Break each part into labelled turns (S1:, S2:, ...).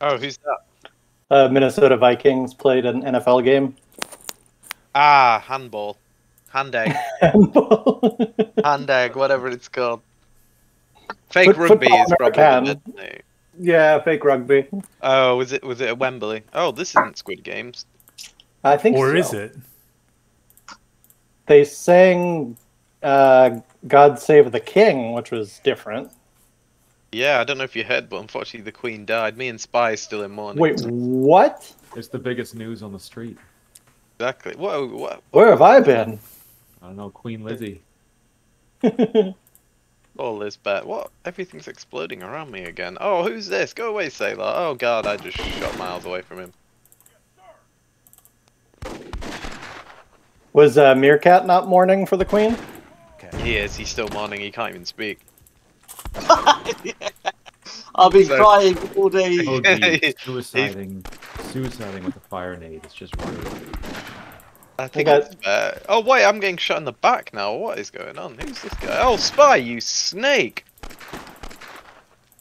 S1: Oh, who's that?
S2: Uh, Minnesota Vikings played an NFL game.
S1: Ah, handball. Hand egg.
S2: Handball.
S1: Hand egg, whatever it's called. Fake
S2: Foot-
S1: rugby is probably the
S2: American.
S1: mid name.
S2: yeah, fake rugby.
S1: Oh, was it was it at Wembley? Oh, this isn't Squid Games.
S2: I think.
S3: Or
S2: so.
S3: is it?
S2: They sang uh, "God Save the King," which was different.
S1: Yeah, I don't know if you heard, but unfortunately the Queen died. Me and Spy is still in mourning.
S2: Wait, what?
S4: It's the biggest news on the street.
S1: Exactly. What? What?
S2: Where have I been?
S4: I don't know, Queen Lizzie.
S1: Oh, Lisbeth. What? Everything's exploding around me again. Oh, who's this? Go away, Sailor. Oh god, I just shot miles away from him.
S2: Was uh, Meerkat not mourning for the Queen?
S1: He is. He's still mourning. He can't even speak.
S5: I've been
S1: So-
S5: crying all day.
S4: Oh, geez. Suiciding, suiciding with a fire nade. It's just rude.
S1: I think
S2: got-
S1: it's bad. Oh wait, I'm getting shot in the back now. What is going on? Who's this guy? Oh, Spy, you snake!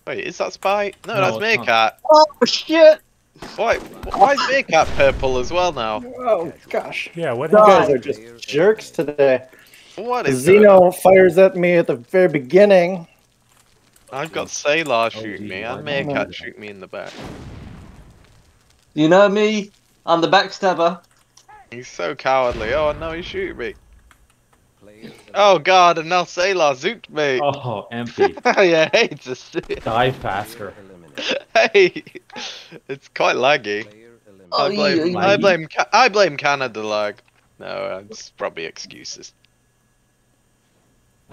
S1: Wait, is that Spy? No,
S4: No,
S1: that's
S4: it's not.
S1: Meerkat.
S5: Oh shit!
S1: Why? Why is Meerkat purple as well now?
S2: Oh gosh,
S3: Yeah, what
S2: you guys are just jerks today.
S1: What is going
S2: Zeno fires at me at the very beginning.
S1: I've got Sailor oh,
S4: shooting
S1: me and
S4: did I do
S1: Meerkat oh,
S4: that?
S1: shooting me in the back.
S5: You know me? I'm the backstabber.
S1: He's so cowardly. Oh no, he's shooting me. Oh god, and now Sailor zooked me.
S4: Oh, empty.
S1: yeah, I hate to see it.
S4: Die faster.
S1: Hey, it's quite laggy.
S5: Oh,
S1: I blame, I blame, I blame Canada lag. No, it's probably excuses.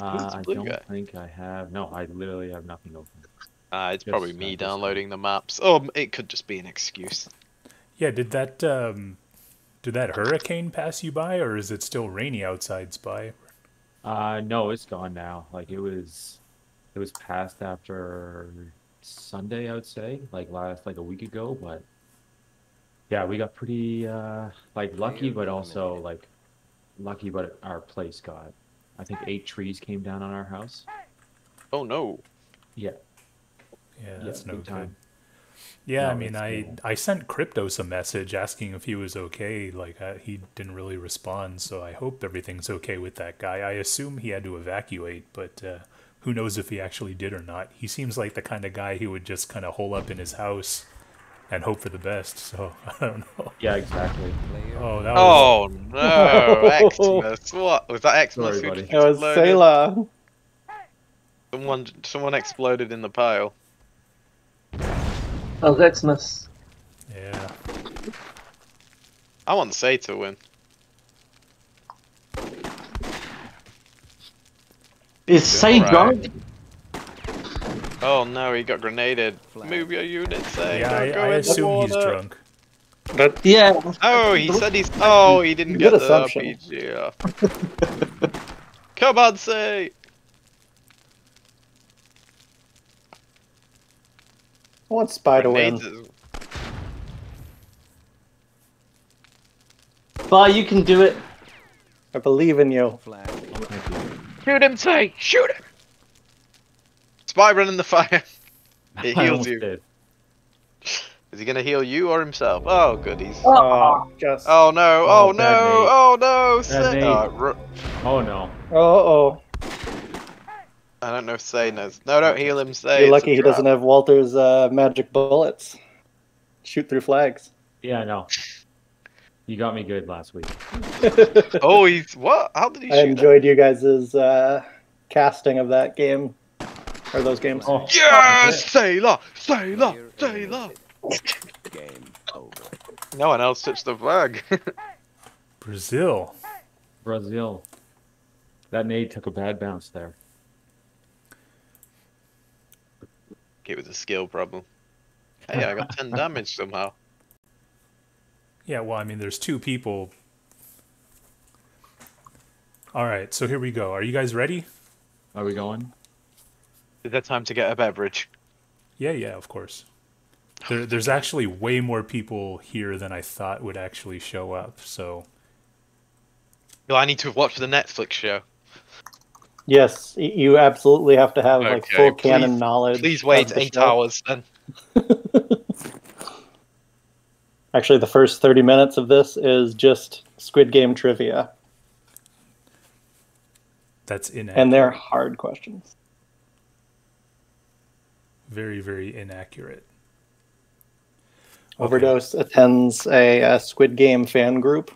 S4: Uh, I don't
S1: guy?
S4: think I have. No, I literally have nothing open.
S1: Uh, it's
S4: Just-
S1: probably me downloading the maps. Oh, it could just be an excuse.
S3: Yeah, did that um, did that hurricane pass you by, or is it still rainy outside, Spy?
S4: Uh, no, it's gone now. Like it was, it was passed after Sunday, I would say, like last like a week ago. But yeah, we got pretty uh like lucky, but also like lucky, but our place got. I think eight trees came down on our house.
S1: Oh no.
S4: Yeah,
S3: Yeah,
S4: Yeah,
S3: that's no
S4: big
S3: good.
S4: time.
S3: Yeah, I mean, I
S4: cool.
S3: I sent Cryptos a message asking if he was okay. Like uh, he didn't really respond, so I hope everything's okay with that guy. I assume he had to evacuate, but uh, who knows if he actually did or not. He seems like the kind of guy who would just kind of hole up in his house and hope for the best. So I don't know.
S4: yeah, exactly.
S3: Oh, that was
S1: Oh no, Xmas. What was that? Xmas?
S4: Sorry, buddy.
S2: It was
S1: exploded?
S2: Sayla.
S1: Someone, someone exploded in the pile.
S5: Oh, Xmas.
S3: yeah.
S1: I want Say to win.
S5: Is Say
S1: Alright.
S5: drunk?
S1: Oh no, he got grenaded. Move your unit, Say.
S3: Yeah,
S1: Don't
S3: I,
S1: go
S3: I
S1: in the
S3: assume he's drunk.
S2: But
S5: Yeah.
S1: Oh, he said he's. Oh, he didn't
S2: Good
S1: get the
S2: assumption.
S1: RPG off. Come on, Say.
S2: What want Spy to win.
S1: Grenades
S5: But you can do it.
S2: I believe in you.
S4: Thank you.
S1: Shoot him, Say. Shoot him. Spy running the fire. It heals you.
S4: did.
S1: Is he gonna heal you or himself? Oh, good. He's.
S2: Oh, just.
S1: Oh no!
S4: Oh,
S1: Oh, no! Oh no! Say. Oh, ru-
S4: Oh no.
S2: Oh, oh.
S1: I don't know if Say knows. No, don't heal him. Say.
S2: You're lucky
S1: a
S2: he doesn't have Walter's uh, magic bullets. Shoot through flags.
S4: Yeah, I know. You got me good last week.
S1: Oh, he's what? How did he
S2: I
S1: shoot? him?
S2: enjoyed you guys' uh, casting of that game. Or those games.
S4: Oh,
S1: Yes, sailor, sailor, sailor.
S6: Game over.
S1: No one else touched the flag.
S3: Brazil.
S4: Brazil. That nade took a bad bounce there.
S1: it was a skill problem. Hey, I got ten damage somehow.
S3: Yeah, well, I mean, there's two people. All right, so here we go. Are you guys ready?
S4: Are we going?
S1: Is that time to get a beverage?
S3: Yeah, yeah, of course. There, there's actually way more people here than I thought would actually show up. So
S1: No, I need to watch the Netflix show.
S2: Yes, you absolutely have to have like full
S1: please-
S2: canon knowledge.
S1: Please wait eight
S2: show.
S1: hours then.
S2: Actually, the first 30 minutes of this is just Squid Game trivia,
S3: That's inaccurate.
S2: and they're hard questions.
S3: Very, very inaccurate. Okay.
S2: Overdose attends a, uh Squid Game fan group.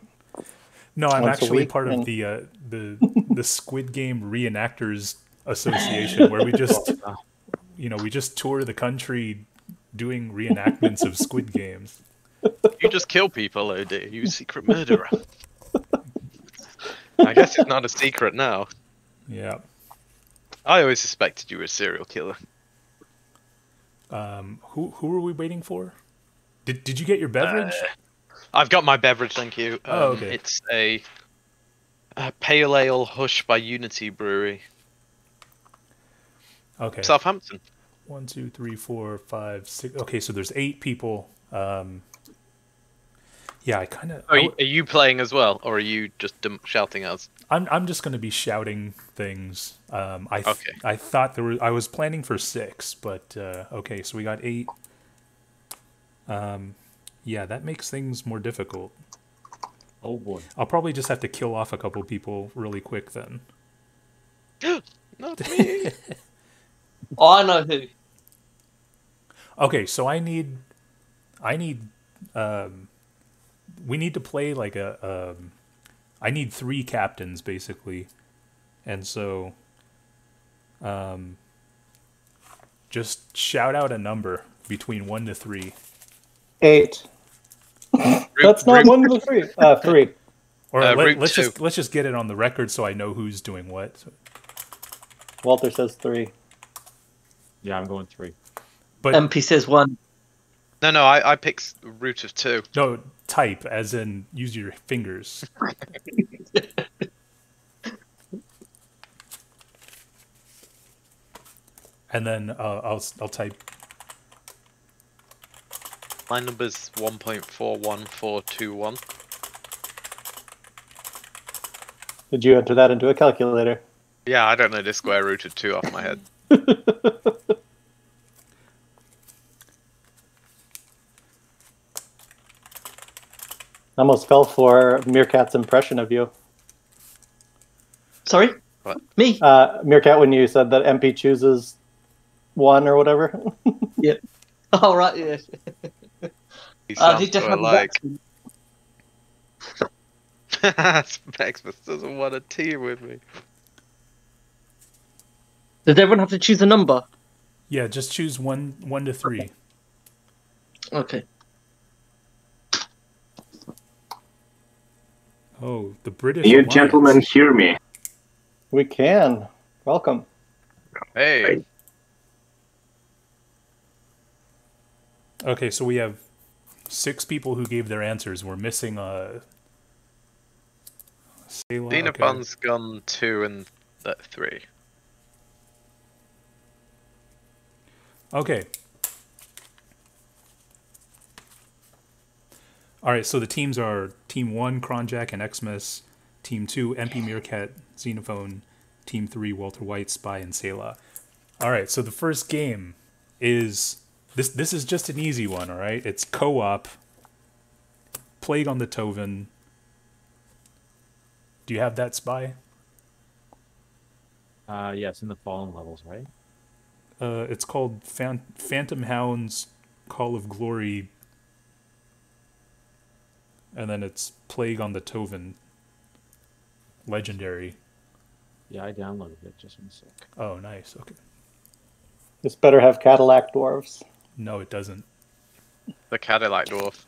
S3: No, I'm actually
S2: week,
S3: part of the uh, the the Squid Game Reenactors Association, where we just you know we just tour the country doing reenactments of Squid Games.
S1: You just kill people, OD. You secret murderer. I guess it's not a secret now.
S3: Yeah.
S1: I always suspected you were a serial killer.
S3: Um, who who are we waiting for? Did Did you get your beverage?
S1: Uh, I've got my beverage, thank you. Um,
S3: Oh, okay.
S1: It's a, a pale ale hush by Unity Brewery,
S3: okay.
S1: Southampton.
S3: One, two, three, four, five, six. Okay, so there's eight people. Um, yeah, I kind of.
S1: Are, you, are you playing as well, or are you just shouting at us?
S3: I'm I'm just gonna be shouting things. Um, I th-
S1: Okay.
S3: I thought there were I was planning for six, but uh, okay, so we got eight. Um, yeah, that makes things more difficult.
S4: Oh boy.
S3: I'll probably just have to kill off a couple people really quick then.
S1: Not me.
S5: Oh, I know who.
S3: Okay, so I need, I need, um, we need to play like a, um, I need three captains basically, and so, um, just shout out a number between one to three,
S2: Eight. That's not one of the three. Uh, three.
S3: or
S1: Uh,
S3: let,
S1: route
S3: us just let's just get it on the record so I know who's doing what. So-
S2: Walter says three.
S4: Yeah, I'm going three.
S3: But
S5: MP says one.
S1: No, no, I, I picked root of two.
S3: no, type as in use your fingers. and then uh, I'll I'll type
S1: My number's 1.41421.
S2: Did you enter that into a calculator?
S1: Yeah, I don't know the square root of two off my head.
S2: I almost fell for Meerkat's impression of you.
S5: Sorry?
S1: What?
S5: Me?
S2: Uh, Meerkat, when you said that MP chooses one or whatever. yeah.
S5: Oh, right, yeah.
S1: He
S5: Uh,
S1: sounds
S5: he just
S1: so
S5: had
S1: alike.
S5: like.
S1: Maximus doesn't want a team with me.
S5: Does everyone have to choose a number?
S3: yeah, just choose one one to three.
S5: Okay.
S3: Oh, the British.
S7: You
S3: Alliance.
S7: gentlemen hear me?
S2: we can. Welcome.
S1: Hey,
S3: Okay, so we have six people who gave their answers. We're missing uh, a. Sayla,
S1: Dina
S3: okay.
S1: Bond's gone two and th- three.
S3: Okay. All right, so the teams are Team 1, Kronjack and Xmas, Team 2, MP Meerkat, Xenophone, Team 3, Walter White, Spy, and Sayla. All right, so the first game is this this is just an easy one, all right? It's co-op Plague on the Toven. Do you have that Spy?
S4: Uh, yes, in the fallen levels, right?
S3: Uh, it's called Phan- Phantom Hounds Call of Glory. And then it's Plague on the Toven. Legendary.
S4: Yeah, I downloaded it just one sec.
S3: Oh, nice. Okay.
S2: This better have Cadillac dwarves.
S3: No, it doesn't.
S1: The Cadillac Dwarf.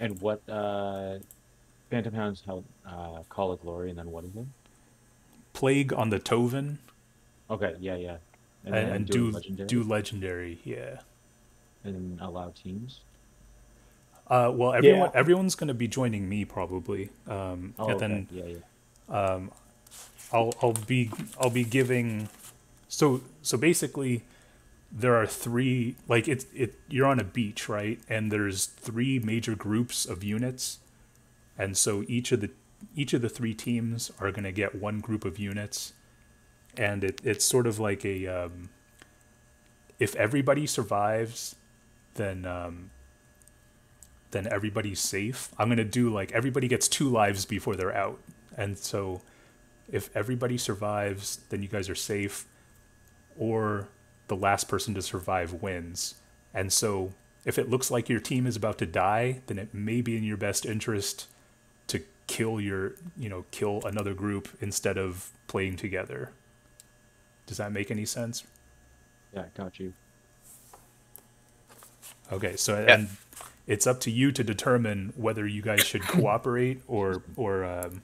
S4: And what uh, Phantom Hounds held uh, Call of Glory, and then what again?
S3: Plague on the Toven
S4: Okay, yeah, yeah.
S3: and,
S4: then
S3: and,
S4: do
S3: do
S4: legendary
S3: do legendary. Yeah.
S4: And allow teams.
S3: Uh, well, everyone
S2: Yeah.
S3: everyone's gonna be joining me probably. Um,
S4: Oh,
S3: and
S4: okay.
S3: then
S4: yeah, yeah.
S3: I'll I'll be I'll be giving so so basically there are three like it's it you're on a beach right and there's three major groups of units and so each of the each of the three teams are going to get one group of units and it it's sort of like a um if everybody survives, then um, then everybody's safe. I'm gonna do like everybody gets two lives before they're out, and so if everybody survives, then you guys are safe, or the last person to survive wins. And so if it looks like your team is about to die, then it may be in your best interest to kill your, you know, kill another group instead of playing together. Does that make any sense?
S4: Yeah, got you.
S3: Okay, so
S1: Yeah.
S3: and it's up to you to determine whether you guys should cooperate or or um,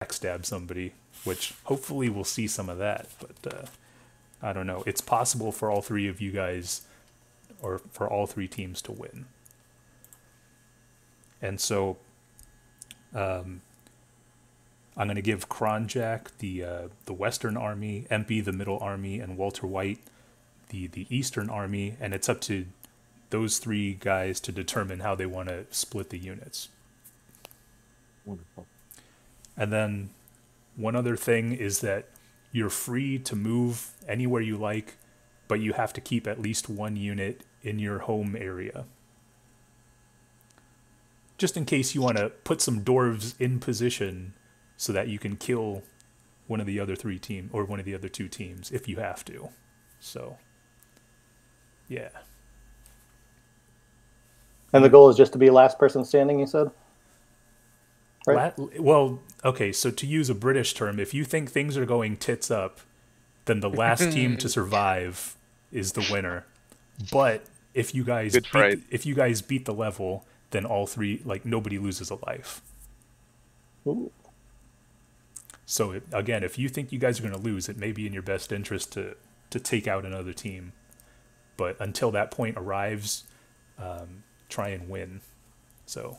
S3: backstab somebody, which hopefully we'll see some of that. But uh, I don't know. It's possible for all three of you guys, or for all three teams to win. And so, um, I'm going to give Kronjak the uh, the Western Army, MP the Middle Army, and Walter White the the Eastern Army, and it's up to those three guys to determine how they want to split the units.
S4: Wonderful.
S3: And then one other thing is that you're free to move anywhere you like, but you have to keep at least one unit in your home area. Just in case you want to put some dwarves in position so that you can kill one of the other three team or one of the other two teams if you have to. So yeah.
S2: And the goal is just to be last person standing. You said. Right.
S3: La- well, okay, so to use a British term, if you think things are going tits up, then the last team to survive is the winner. But if you guys
S1: Good
S3: beat,
S1: phrase.
S3: if you guys beat the level, then all three like nobody loses a life.
S2: Ooh.
S3: So it, again, if you think you guys are going to lose, it may be in your best interest to to take out another team. But until that point arrives, um, try and win. So,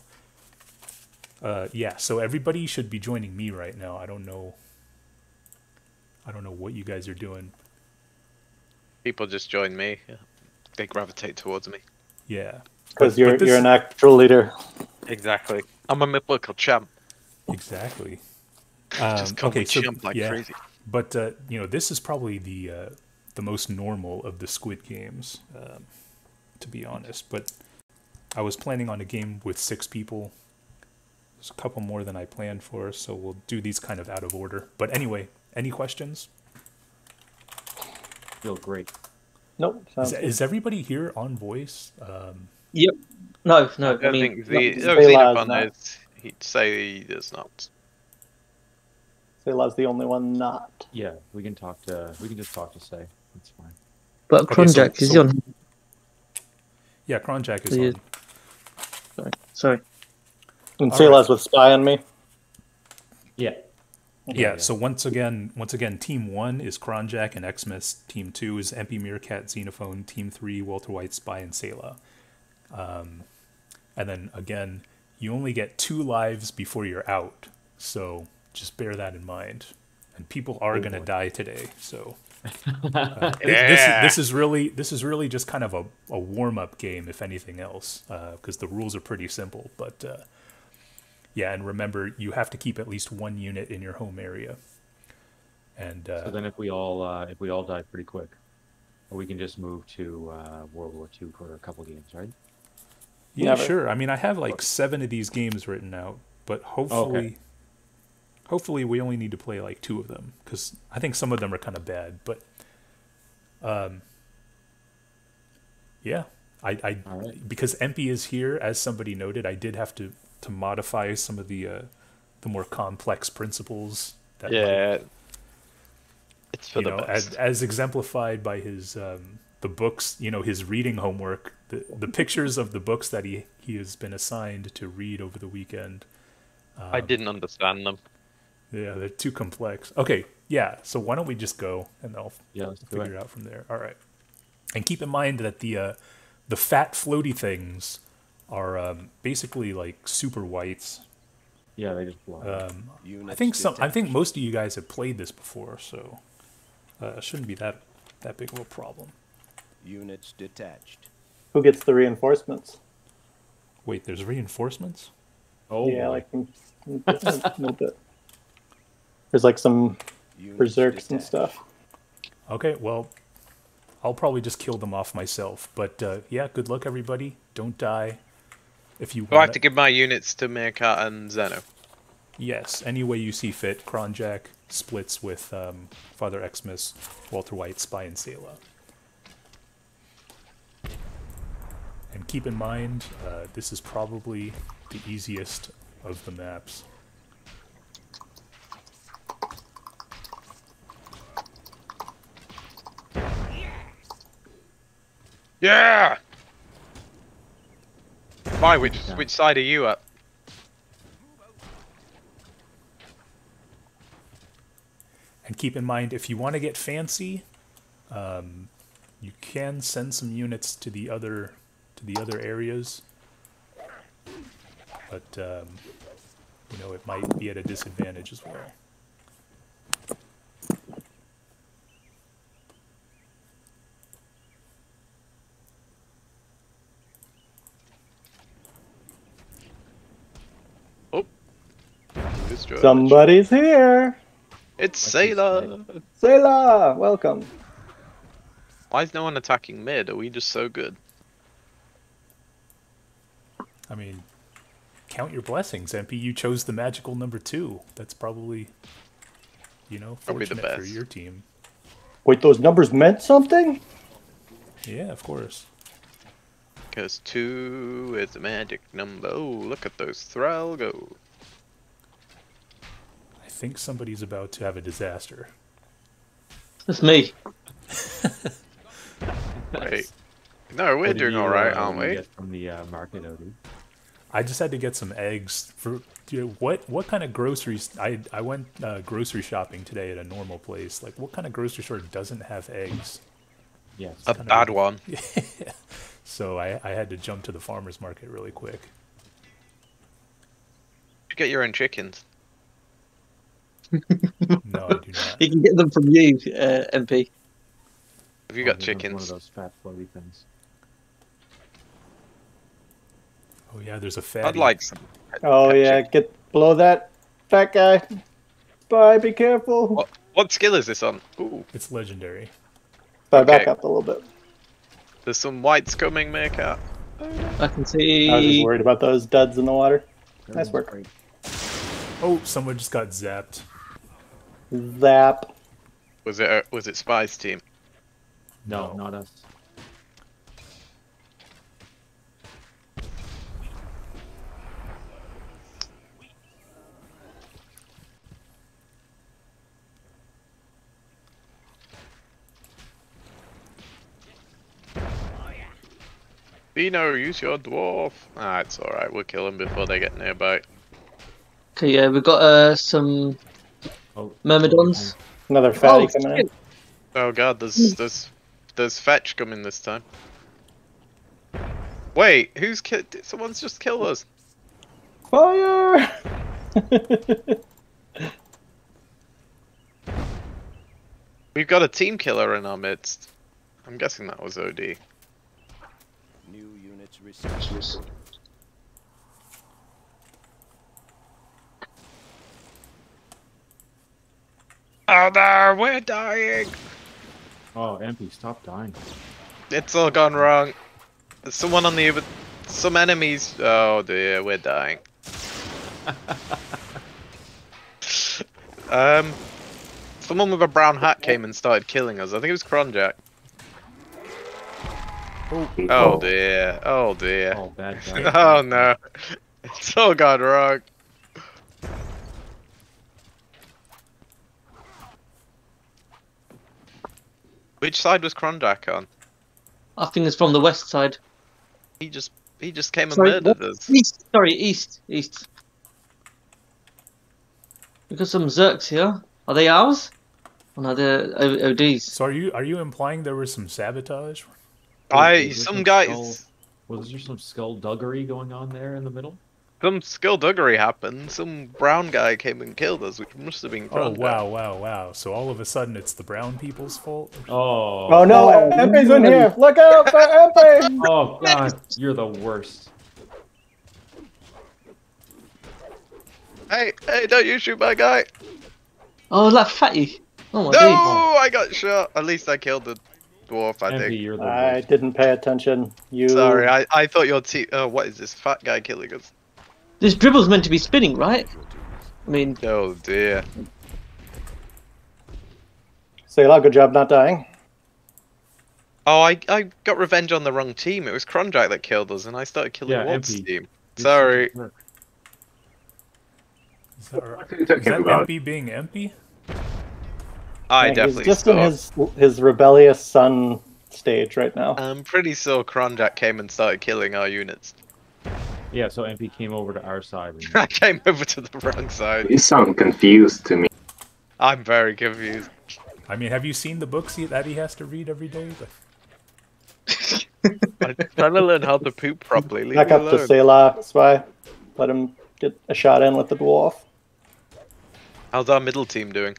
S3: uh, yeah. So everybody should be joining me right now. I don't know. I don't know what you guys are doing.
S1: People just join me. They gravitate towards me.
S3: Yeah.
S2: Because you're
S3: this-
S2: you're an actual leader.
S1: Exactly. I'm a mythical champ.
S3: Exactly.
S1: just
S3: Um,
S1: call
S3: okay, so
S1: champ like
S3: yeah,
S1: crazy.
S3: but uh, you know this is probably the uh, the most normal of the Squid games, um, to be honest. But I was planning on a game with six people. There's a couple more than I planned for, so we'll do these kind of out of order. But anyway, any questions?
S4: Feel great.
S2: Nope.
S3: Is, is everybody here on voice? Um,
S7: Yep. No, no.
S1: I
S7: I,
S1: don't
S7: mean,
S1: think the
S2: no, not.
S1: is. He'd say he does not.
S2: Sayla's the only one not.
S4: Yeah, we can talk to. We can just talk to say. That's fine.
S7: but
S3: Okay, so-
S7: Kronjak, is he
S3: so-
S7: on?
S3: yeah, Kronjak is
S7: He
S3: on.
S7: Is. Sorry. Sorry.
S2: And
S3: All
S2: Sayla's with spy on me.
S4: Yeah.
S3: Yeah, so once again, once again, team one is Kronjak and Xmas. Team two is MP Meerkat, Xenophone. Team three, Walter White, Spy, and Sayla. Um, and then again, you only get two lives before you're out, so just bear that in mind. And people are
S4: Oh,
S3: gonna die today, so uh, thi- this, this is really this is really just kind of a, a warm up game, if anything else, because the rules are pretty simple. But uh, yeah, and remember, you have to keep at least one unit in your home area. And uh,
S4: So then, if we all uh, if we all die pretty quick, we can just move to uh, World War II for a couple games, right?
S3: yeah,
S2: Never.
S3: sure. I mean, I have like seven of these games written out, but hopefully, hopefully we only need to play like two of them because I think some of them are kind of bad. But, um, yeah, I, I
S4: right.
S3: because MP is here, as somebody noted, I did have to to modify some of the uh, the more complex principles. That might-
S1: Yeah. It's for
S3: you
S1: the
S3: know,
S1: best.
S3: as, as exemplified by his um, the books, you know, his reading homework, the the pictures of the books that he he has been assigned to read over the weekend.
S1: I didn't understand them.
S3: Yeah, they're too complex. Okay, yeah. So why don't we just go and I'll
S4: Yeah, let's
S3: figure
S4: it.
S3: it out from there. All right. And keep in mind that the uh, the fat floaty things are um, basically like super whites.
S4: Yeah, they just blow. up.
S3: Um, I think some. I think most of you guys have played this before, so uh, it shouldn't be that that big of a problem.
S6: Units detached.
S2: Who gets the reinforcements?
S3: Wait, there's reinforcements.
S4: oh,
S2: yeah,
S4: boy.
S2: like a little bit. There's like some berserks and stuff.
S3: Okay, well, I'll probably just kill them off myself. But uh, yeah, good luck, everybody. Don't die. If you
S1: Do I
S3: want
S1: have to give my units to Meerkat and Zeno?
S3: yes, any way you see fit. Kronjak splits with um, Father Xmas, Walter White, Spy, and Sayla. And keep in mind, uh, this is probably the easiest of the maps.
S1: Yeah! Why? Which
S4: Yeah.
S1: which side are you at?
S3: And keep in mind, if you want to get fancy, um, you can send some units to the other to the other areas, but um, you know it might be at a disadvantage as well.
S1: Who's
S2: Somebody's here.
S1: It's
S4: What's his
S1: Sailor.
S2: Sayla, welcome.
S1: Why is no one attacking mid? Are we just so good?
S3: I mean, count your blessings, MP. You chose the magical number two. That's probably, you know,
S1: Probably the
S3: fortunate for your team.
S2: Wait, those numbers meant something?
S3: Yeah, of course.
S1: Because two is a magic number. Oh, look at those Thrall go.
S3: I think somebody's about to have a disaster.
S7: That's me.
S1: Wait. No, we're doing
S4: you,
S1: alright,
S4: uh,
S1: aren't we?
S4: Get from the uh, market, Odie.
S3: I just had to get some eggs for you know, what what kind of groceries I I went uh, grocery shopping today at a normal place. Like what kind of grocery store doesn't have eggs?
S4: Yes.
S1: A
S3: kinda
S1: bad
S3: weird.
S1: one.
S3: So I I had to jump to the farmers market really quick.
S1: You get your own chickens.
S3: No, I do not.
S7: You can get them from you, uh, MP.
S1: Have you
S4: Oh,
S1: got
S4: he loves One
S1: chickens?
S4: of those fat floaty things.
S3: Oh yeah, there's a fatty.
S1: I'd like some.
S2: Oh yeah,
S1: chicken.
S2: get below that fat guy. Spy, be careful.
S1: What, what skill is this on? Ooh,
S3: It's legendary.
S2: Spy, back up a little bit.
S1: there's some whites coming, Meerkat.
S7: I can see.
S2: I was just worried about those duds in the water. Nice work.
S4: great.
S3: Oh, someone just got zapped.
S2: Zap.
S1: Was it? Uh, was it Spy's team?
S4: No,
S3: No.
S4: not us.
S1: Bino, use your dwarf. Ah, it's alright. We'll kill them before they get nearby.
S7: Okay, yeah, we've got uh, some
S4: Oh,
S7: myrmidons.
S2: Another fatty
S7: Oh,
S2: coming in.
S1: Oh god, there's hmm. there's there's fetch coming this time. Wait, who's killed? Someone's just killed us.
S2: Fire!
S1: We've got a team killer in our midst. I'm guessing that was OD.
S6: New units received.
S1: Oh no, we're dying.
S4: Oh, MP, stop dying.
S1: It's all gone wrong. There's someone on the other. Some enemies. Oh dear, we're dying. um, someone with a brown hat came and started killing us. I think it was Kronjak.
S3: Oh,
S1: Oh dear. Oh dear.
S4: Oh, bad.
S1: Oh no. It's all gone wrong. Which side was Kronjak on?
S7: I think it's from the west side.
S1: He just he just came and
S7: Sorry,
S1: murdered
S7: what?
S1: us.
S7: East. Sorry, east. East. We've got some Zerks here. Are they ours? Oh no, they're O- ODs.
S3: so are you are you implying there was some sabotage?
S1: I some
S4: some
S1: guys
S4: skull- Was there some skullduggery going on there in the middle?
S1: Some skullduggery happened. Some brown guy came and killed us, which must have been
S3: Oh
S1: Kronjak.
S3: wow, wow, wow! So all of a sudden it's the brown people's fault.
S4: Oh.
S2: Oh no,
S7: Oh,
S2: MP's in here! Look out for MP!
S4: Oh god, you're the worst.
S1: Hey, hey, don't you shoot my guy!
S7: Oh, that fatty. Oh my
S1: No,
S7: days.
S1: I got shot. At least I killed the dwarf, I
S4: MP,
S1: think.
S4: you're the
S2: I didn't pay attention. You.
S1: Sorry, I, I thought your team. Oh, uh, what is this fat guy killing us?
S7: This dribble's meant to be spinning, right? I mean,
S1: Oh dear.
S2: Sayla, good job not dying.
S1: Oh, I, I got revenge on the wrong team. It was Kronjak that killed us, and I started killing
S4: Yeah,
S1: Wolf's
S4: MP.
S1: team.
S4: This
S1: Sorry.
S4: doesn't.
S3: Is that, right?
S8: What are you
S3: Is that
S8: about?
S3: MP being MP?
S1: I
S2: Yeah,
S1: definitely
S2: He's just
S1: saw.
S2: in his his rebellious son stage right now.
S1: I'm pretty sure Kronjak came and started killing our units.
S4: Yeah, so MP came over to our side. And
S1: I came over to the wrong side.
S8: You sound confused to me.
S1: I'm very confused.
S3: I mean, have you seen the books he, that he has to read every day?
S1: I'm trying to learn how to poop properly. Leave
S2: Back
S1: me
S2: up to
S1: alone.
S2: Sayla, spy. Let him get a shot in with the dwarf.
S1: How's our middle team doing?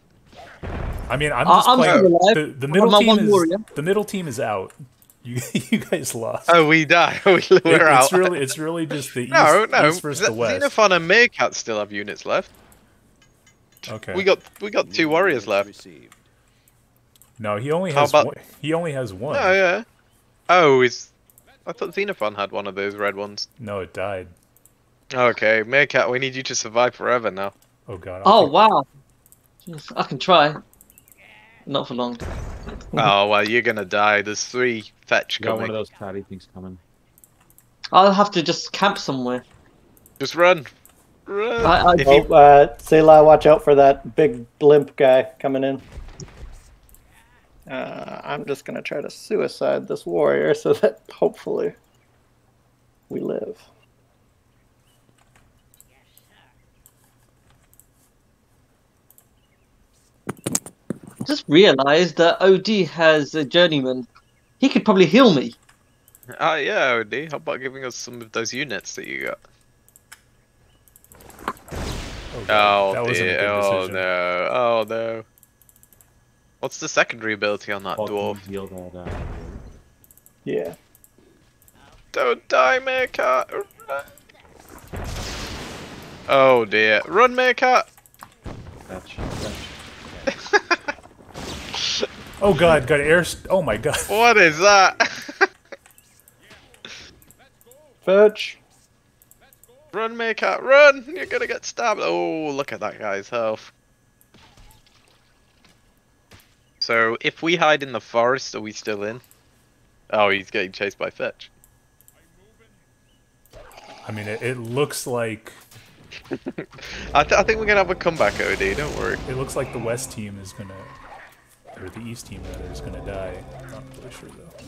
S3: I mean, I'm
S7: I-
S3: just
S7: I'm
S3: playing.
S7: still alive.
S3: The, the
S7: I'm
S3: middle team is
S7: warrior.
S3: the middle team is out. You you guys lost.
S1: Oh, we die. we,
S3: It-
S1: we're out.
S3: It's really it's really just the east,
S1: no, no.
S3: east versus the west.
S1: Xenophon and Meerkat still have units left.
S3: Okay.
S1: We got we got two warriors left.
S6: Received.
S3: no, he only has
S1: about-
S3: one. He only has one.
S1: Oh yeah. Oh, is I thought Xenophon had one of those red ones.
S3: No, it died.
S1: Okay, Meerkat, we need you to survive forever now.
S3: Oh god.
S7: oh
S3: I'll
S7: wow. Jeez, I can try. Not for long.
S1: oh well, you're gonna die. There's three fetch
S4: you got one of those patty things coming.
S7: I'll have to just camp somewhere.
S1: Just run, run.
S7: I, I,
S1: If
S2: Oh,
S1: you-
S2: uh, Sayla, watch out for that big blimp guy coming in. Uh, I'm just gonna try to suicide this warrior so that hopefully we live.
S7: just realised that OD has a journeyman. He could probably heal me.
S1: Ah, yeah, OD. How about giving us some of those units that you got?
S3: Oh, God.
S1: Oh,
S3: that wasn't a
S1: dear.
S3: good
S1: oh no. Oh no. What's the secondary ability on that
S4: Paul, can you
S1: dwarf?
S4: heal that, uh,
S2: Yeah.
S1: Don't die, Meerkat. Oh dear. Run, Meerkat.
S4: fetch, fetch.
S3: Oh god, got air. St- oh my god.
S1: What is that?
S2: Fetch.
S1: run, Meerkat, run! You're gonna get stabbed. Oh, look at that guy's health. So, if we hide in the forest, are we still in? Oh, he's getting chased by Fetch.
S3: I mean, it, it looks like
S1: I, th- I think we're gonna have a comeback, OD. Don't worry.
S3: it looks like the west team is gonna, or the east team rather is gonna die. I'm Not really sure though.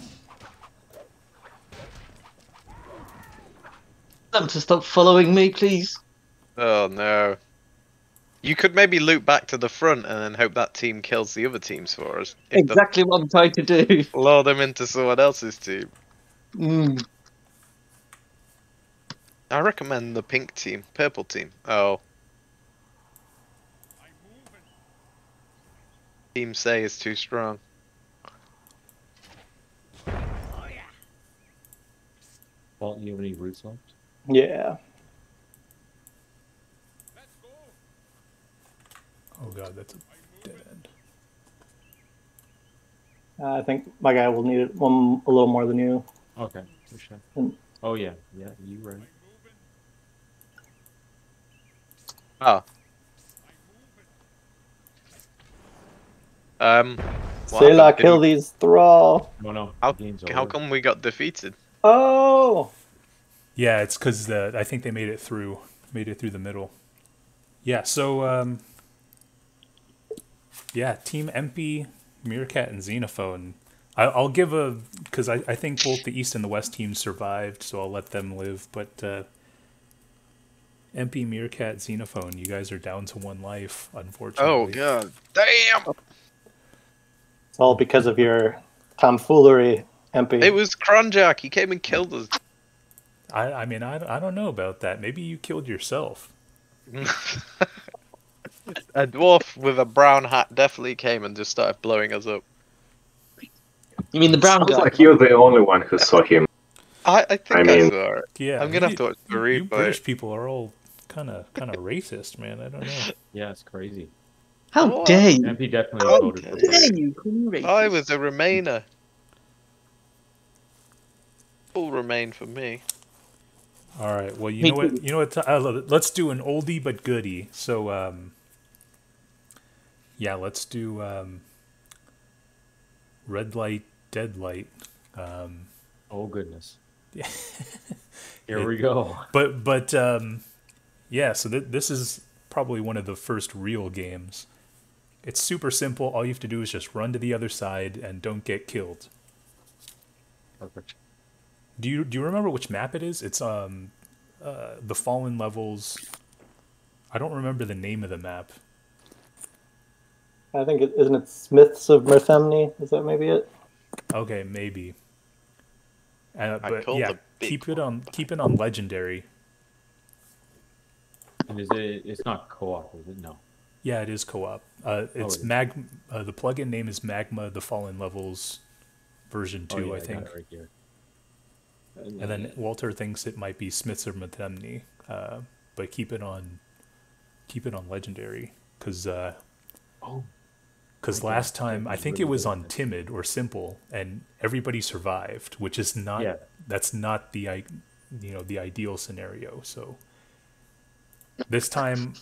S7: Them to stop following me, please.
S1: Oh no. You could maybe loop back to the front and then hope that team kills the other teams for us.
S7: Exactly what I'm trying to do.
S1: lure them into someone else's team.
S7: Mm.
S1: I recommend the pink team, purple team. Oh. Team say is too strong.
S4: Paul, you have any roots left?
S2: Yeah.
S3: Oh god, that's a dead end.
S2: Uh, I think my guy will need it one a little more than you.
S4: Okay, for sure.
S2: Mm.
S4: Oh yeah, yeah, you right.
S1: Oh. Um. what
S2: Sayla,
S1: happened?
S2: kill these thrall.
S4: No, no.
S1: How, how come we got defeated?
S2: Oh.
S3: Yeah, it's because the I think they made it through, made it through the middle. Yeah, so um, yeah, Team MP, Meerkat, and Xenophone. I, I'll give a because I, I think both the east and the west teams survived, so I'll let them live. But uh, MP, Meerkat, Xenophone, you guys are down to one life, unfortunately.
S1: Oh god. Damn!
S2: It's all because of your tomfoolery, MP.
S1: It was Kronjak. He came and killed us.
S3: I, I mean, I, I don't know about that. Maybe you killed yourself.
S1: a dwarf with a brown hat definitely came and just started blowing us up.
S7: You mean the brown
S8: Sounds
S7: guy?
S8: like you're the only one who saw him.
S1: I, I think I,
S8: I mean-
S1: saw it.
S3: Yeah,
S1: I'm gonna have to watch the
S3: You
S1: replay.
S3: British people are all kind of kind of racist, man. I don't know.
S4: Yeah, it's crazy.
S7: How
S1: Oh,
S7: dare you?
S4: MP definitely
S1: How
S4: voted for
S1: dare
S7: Dare you? call me
S1: I was a Remainer. All remain for me.
S3: All right. Well, you
S7: Me
S3: know what?
S7: too.
S3: You know what? I love it. Let's do an oldie but goodie. So, um, yeah, let's do um, red light, dead light. Um,
S4: Oh goodness.
S3: Yeah.
S4: Here we go.
S3: but but um, yeah. So th- this is probably one of the first real games. It's super simple. All you have to do is just run to the other side and don't get killed.
S4: Perfect.
S3: Do you do you remember which map it is? It's um, uh, the Fallen Levels. I don't remember the name of the map.
S2: I think it isn't it Smiths of Muirthemne? Is that maybe it?
S3: Okay, maybe. Uh, but yeah, keep it on keep it on legendary.
S4: And is it? It's not co-op, is it? No.
S3: Yeah, it is co-op. Uh, it's
S4: it is.
S3: mag. Uh, the plugin name is Magma: The Fallen Levels, version
S4: Oh,
S3: two,
S4: yeah,
S3: I think.
S4: it right here.
S3: And then Walter thinks it might be Smiths or Muirthemne, uh, but keep it on keep it on legendary because
S4: oh,
S3: because last time I think
S4: really
S3: it was on timid or simple and everybody survived, which is not
S4: Yeah.
S3: that's not the you know the ideal scenario. So this time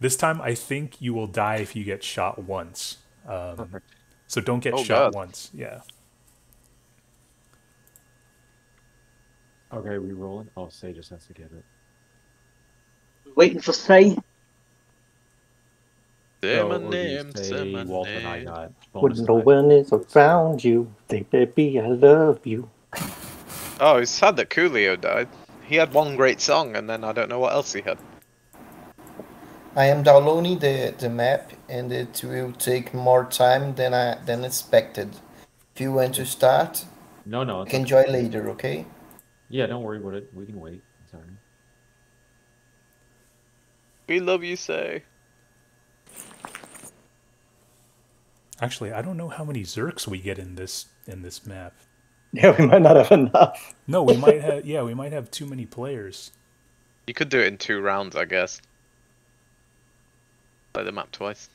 S3: this time I think you will die if you get shot once. Um,
S4: perfect.
S3: so don't get
S1: Oh,
S3: shot
S1: God.
S3: once. Yeah.
S4: Okay, we rolling. Oh, Say just has to get it.
S7: Waiting for Say.
S1: Say
S4: So,
S1: my
S4: or do you
S1: name,
S4: say
S1: say my
S4: Walter and I
S1: name.
S4: got
S2: When
S4: bonus
S2: no
S4: die?
S2: one is around you, think baby I love you.
S1: Oh, it's sad that Coolio died. He had one great song, and then I don't know what else he had.
S9: I am downloading the, the map and it will take more time than I than expected. If you want to start,
S4: No, no.
S9: you can
S4: okay.
S9: join later, okay?
S4: Yeah, don't worry about it. We can wait. It's alright.
S1: We love you, say.
S3: Actually, I don't know how many Zerks we get in this in this map.
S2: Yeah, we might not have enough.
S3: No, we might have. Yeah, we might have too many players.
S1: You could do it in two rounds, I guess. Play the map twice.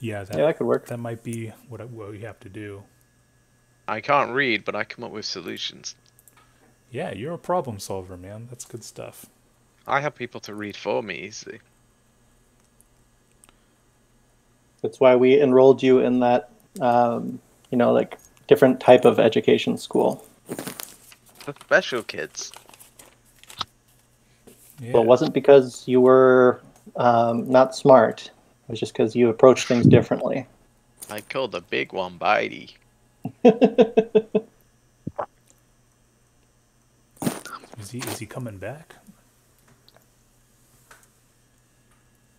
S3: Yeah, that
S2: Yeah, that could work.
S3: that might be what I, what we have to do.
S1: I can't read, but I come up with solutions.
S3: Yeah, you're a problem solver, man. That's good stuff.
S1: I have people to read for me, easy.
S2: That's why we enrolled you in that, um, you know, like different type of education school.
S1: The special kids.
S3: Yeah.
S2: Well, it wasn't because you were um, not smart. It was just because you approach things differently.
S1: I killed the big one Bitey.
S3: Is he is he coming back?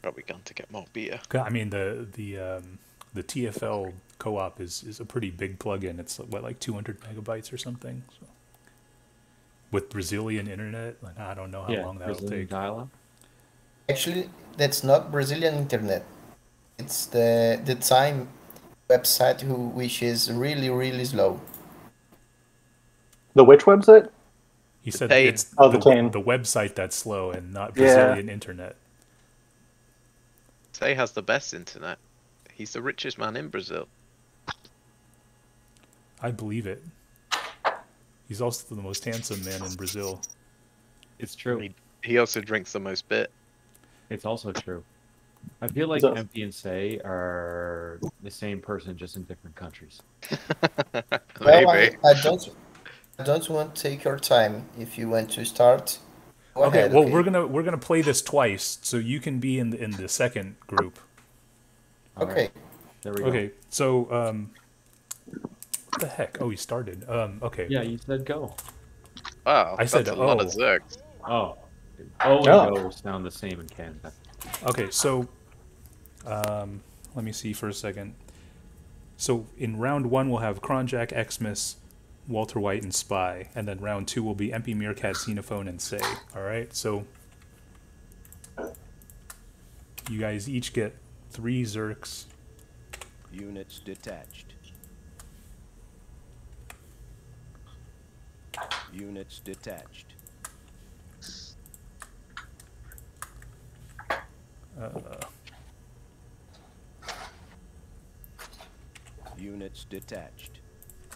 S1: Probably gone to get more beer.
S3: 'Cause, I mean the the um, the TFL co-op is is a pretty big plug-in. It's what like 200 megabytes or something. So. With Brazilian internet, like, I don't know how
S4: yeah,
S3: long that'll
S4: Brazilian
S3: take.
S4: dial-up.
S9: Actually, that's not Brazilian internet. It's the the time website who which is really really slow.
S2: The which website?
S3: He said
S1: Hey.
S3: it's
S2: Oh,
S3: the,
S2: the
S3: the website that's slow and not
S2: Yeah.
S3: Brazilian internet.
S1: Say has the best internet. He's the richest man in Brazil.
S3: I believe it. He's also the most handsome man in Brazil.
S4: It's true.
S1: He- He also drinks the most bit.
S4: It's also true. I feel like
S2: So-
S4: MP and Say are the same person, just in different countries.
S1: Maybe.
S9: Well, I, I don't I don't want to take your time. If you want to start, go
S3: Okay,
S9: ahead,
S3: well we're gonna we're gonna play this twice, so you can be in the in the second group.
S4: All
S9: Okay.
S4: right, there we go.
S3: Okay, so um, what the heck? Oh, he started. Um, okay.
S4: Yeah, you said go.
S1: Wow,
S3: I said,
S1: that's a lot of
S3: oh.
S4: Oh. Oh and
S2: Oh.
S4: go sound the same in Canada.
S3: Okay, so um, let me see for a second. So in round one, we'll have Kronjack, Xmas, Walter White, and Spy, and then round two will be MP Meerkat, Xenophone, and Say. All right, so you guys each get three Zerks.
S6: Units detached. Units detached.
S3: Uh,
S6: Units detached.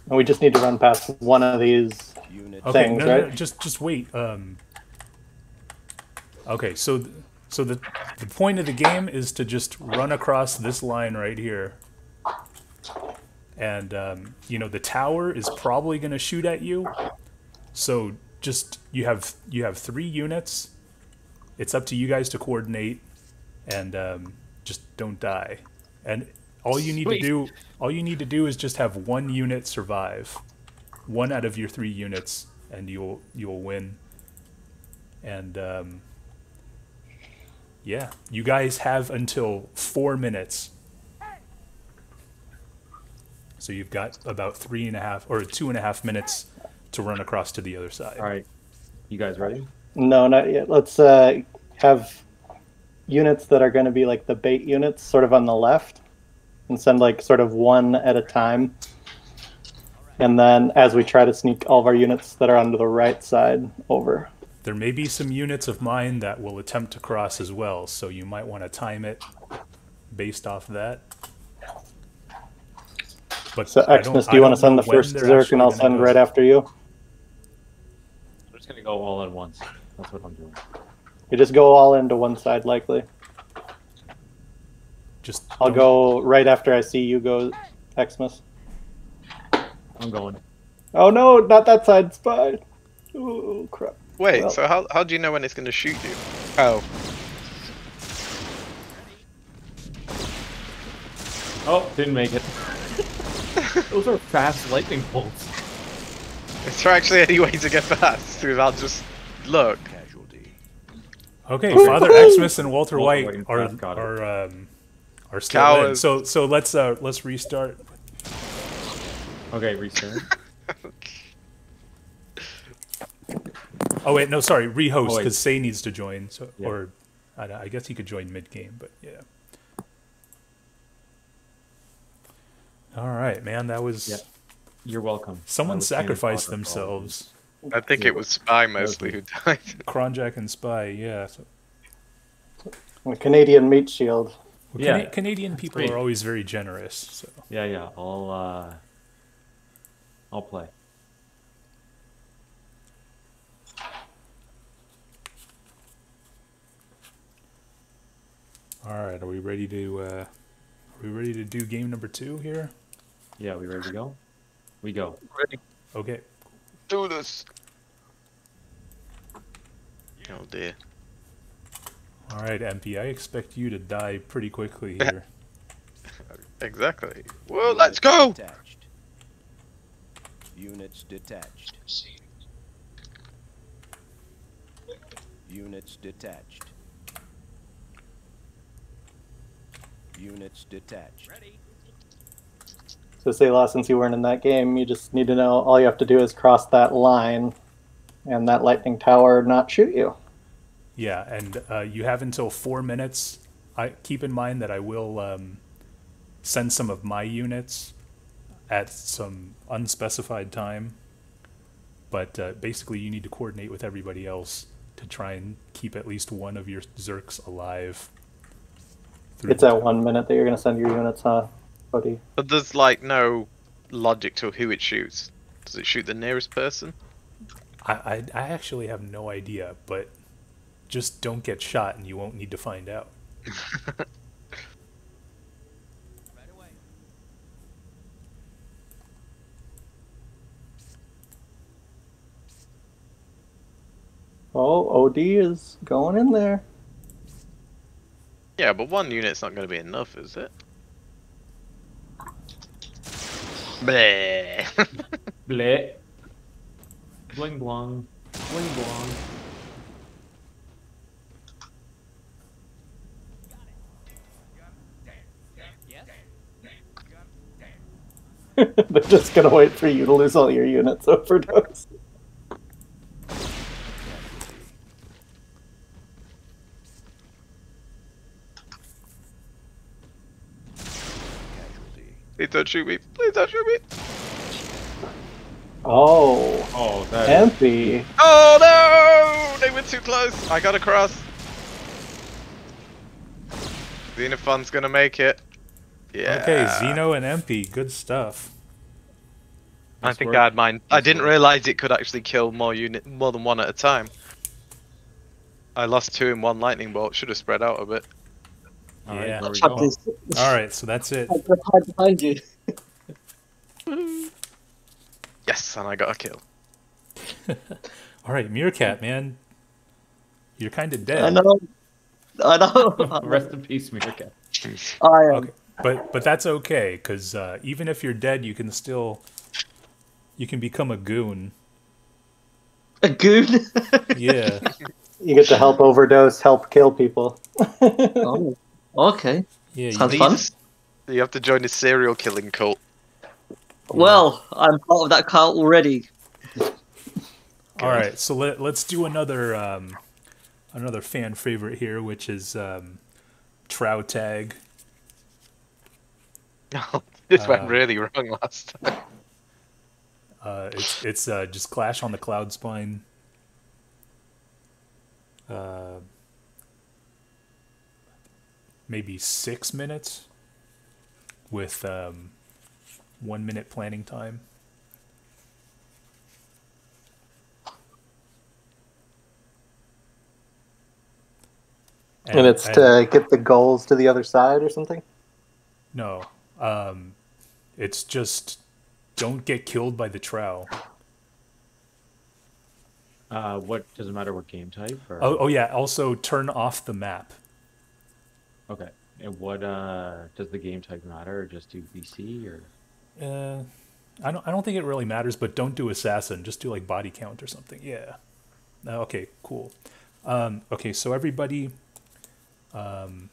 S2: And we just need to run past one of these
S6: Unit
S3: Okay,
S2: things,
S3: no, no, no,
S2: right?
S3: just just wait. Um. Okay, so th- so the the point of the game is to just run across this line right here, and um, you know the tower is probably going to shoot at you. So just you have you have three units. It's up to you guys to coordinate, and um, just don't die. And all you need
S4: Sweet.
S3: to do all you need to do is just have one unit survive one out of your three units, and you'll you'll win. And um, yeah, you guys have until four minutes. So you've got about three and a half or two and a half minutes to run across to the other side.
S4: All right, you guys ready?
S2: No, not yet. Let's uh, have units that are going to be like the bait units, sort of on the left, and send like sort of one at a time. And then as we try to sneak all of our units that are on the right side over.
S3: There may be some units of mine that will attempt to cross as well, so you might want to time it based off that. But
S2: So, Xmas, do you want to send the first
S3: they're
S2: Zerk and I'll send
S3: go.
S2: right after you?
S4: I'm just gonna go all at once. That's what I'm doing.
S2: You just go all into one side, likely.
S3: Just
S2: I'll
S3: don't-
S2: go right after I see you go, Xmas.
S4: I'm going.
S2: Oh no, not that side, spy. Oh crap.
S1: Wait,
S2: Well-
S1: so how how do you know when it's going to shoot you? Oh,
S4: Oh, didn't make it. Those are fast lightning bolts.
S1: is there actually any way to get past without just look?
S6: Casualty.
S3: Okay, Father Xmas and Walter
S4: Walter
S3: White
S4: White and
S3: are
S4: Pat got it.
S3: are um, are still in.
S1: Cowards.
S3: So so let's uh let's restart.
S4: Okay, restart.
S3: Oh wait, no, sorry, rehost
S4: Oh,
S3: because Say needs to join. So
S4: Yeah.
S3: or I, I guess he could join mid game, but yeah. All right, man, that was
S4: Yeah. You're welcome.
S3: Someone sacrificed
S4: attention to
S3: themselves.
S1: I think it was Spy mostly who died.
S3: Kronjak and Spy, yeah. So,
S2: A Canadian meat shield.
S3: well,
S4: Yeah.
S3: Cana- Canadian people
S4: Sweet.
S3: are always very generous. So.
S4: Yeah, yeah. I'll uh, I'll play.
S3: all right, are we ready to uh, are we ready to do game number two here?
S4: Yeah, we ready to go? We go.
S3: Okay.
S1: Do this. Oh dear.
S3: All right, MP. I expect you to die pretty quickly here.
S1: Exactly. Well, let's go.
S6: Detached. Units detached. Units detached. Units detached.
S2: So say, Law, since you weren't in that game, you just need to know all you have to do is cross that line, and that lightning tower not shoot you.
S3: Yeah, and uh, you have until four minutes. I keep in mind that I will um, send some of my units at some unspecified time, but uh, basically you need to coordinate with everybody else to try and keep at least one of your Zerks alive.
S2: It's at one minute that you're going to send your units, huh, Cody?
S1: But there's like no logic to who it shoots. Does it shoot the nearest person?
S3: I, I, I actually have no idea, but just don't get shot and you won't need to find out.
S2: Oh, OD is going in there.
S1: Yeah, but one unit's not going to be enough, is it? Bleh.
S4: Bleh. Bling blong. Bling blong.
S2: They're just going to wait for you to lose all your units overdose.
S6: Casualty.
S1: Please don't shoot me. Please don't shoot me.
S2: Oh,
S4: Oh, that
S2: empty.
S1: Oh no! They were too close. I got across. Xenophon's gonna make it. Yeah.
S3: Okay, Xeno and MP, good stuff.
S1: I think
S4: work.
S1: I had mine. I didn't realize it could actually kill more unit, more than one at a time. I lost two in one lightning bolt. Should have spread out a bit.
S4: All right,
S3: Yeah.
S4: there we go.
S3: All right, so that's it.
S7: right behind you.
S1: Yes, and I got a kill.
S3: All right, Meerkat, man, you're kind of dead.
S7: I know. I know.
S4: Rest in peace, Meerkat.
S7: I am.
S3: Okay, but but that's okay because uh, even if you're dead, you can still you can become a goon.
S7: A goon.
S3: Yeah,
S2: You get to help overdose, help kill people.
S7: oh, okay.
S3: yeah.
S7: Sounds
S3: You,
S7: fun.
S1: Please, You have to join a serial killing cult.
S7: Well, I'm part of that cult already.
S3: all right, so let let's do another um, another fan favorite here, which is um, Trow Tag.
S1: this
S3: Uh,
S1: went really wrong last time.
S3: Uh, it's it's uh, just Clash on the Cloud Spine. Uh, maybe six minutes with um, one minute planning time.
S2: And it's to get the goals to the other side or something?
S3: no, um, it's just don't get killed by the trow.
S4: Uh, what doesn't matter what game type? Or...
S3: Oh, oh yeah. Also, turn off the map.
S4: Okay. And what uh does the game type matter? Or just do VC or?
S3: Uh, I don't. I don't think it really matters, but don't do assassin. Just do like body count or something. Yeah. Uh, Okay. Cool. Um, okay. So everybody. Um,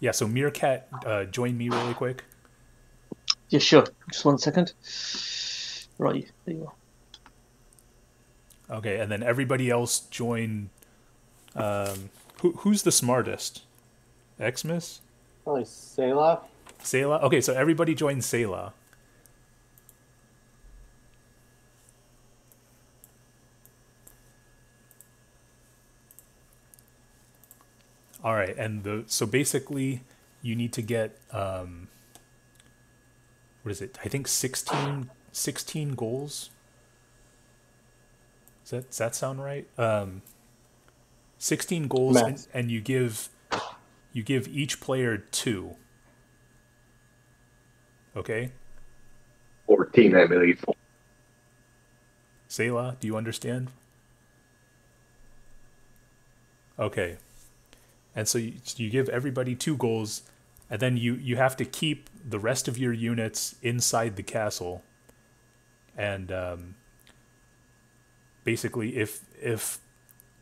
S3: yeah. So Meerkat, uh, join me really quick.
S7: Yeah, sure. Just one second. Right, there you are.
S3: Okay, and then everybody else join. Um, who, who's the smartest? Xmas,
S2: Probably Sayla.
S3: Sayla. Okay, so everybody join Sayla. All right, and the so basically you need to get um, what is it? I think 16, 16 goals. Does that does that sound right? Um, sixteen goals, and, and you give you give each player two. Okay,
S8: 14, I believe.
S3: Sayla, do you understand? Okay. And so you, you give everybody two goals, and then you, you have to keep the rest of your units inside the castle. And um, basically, if if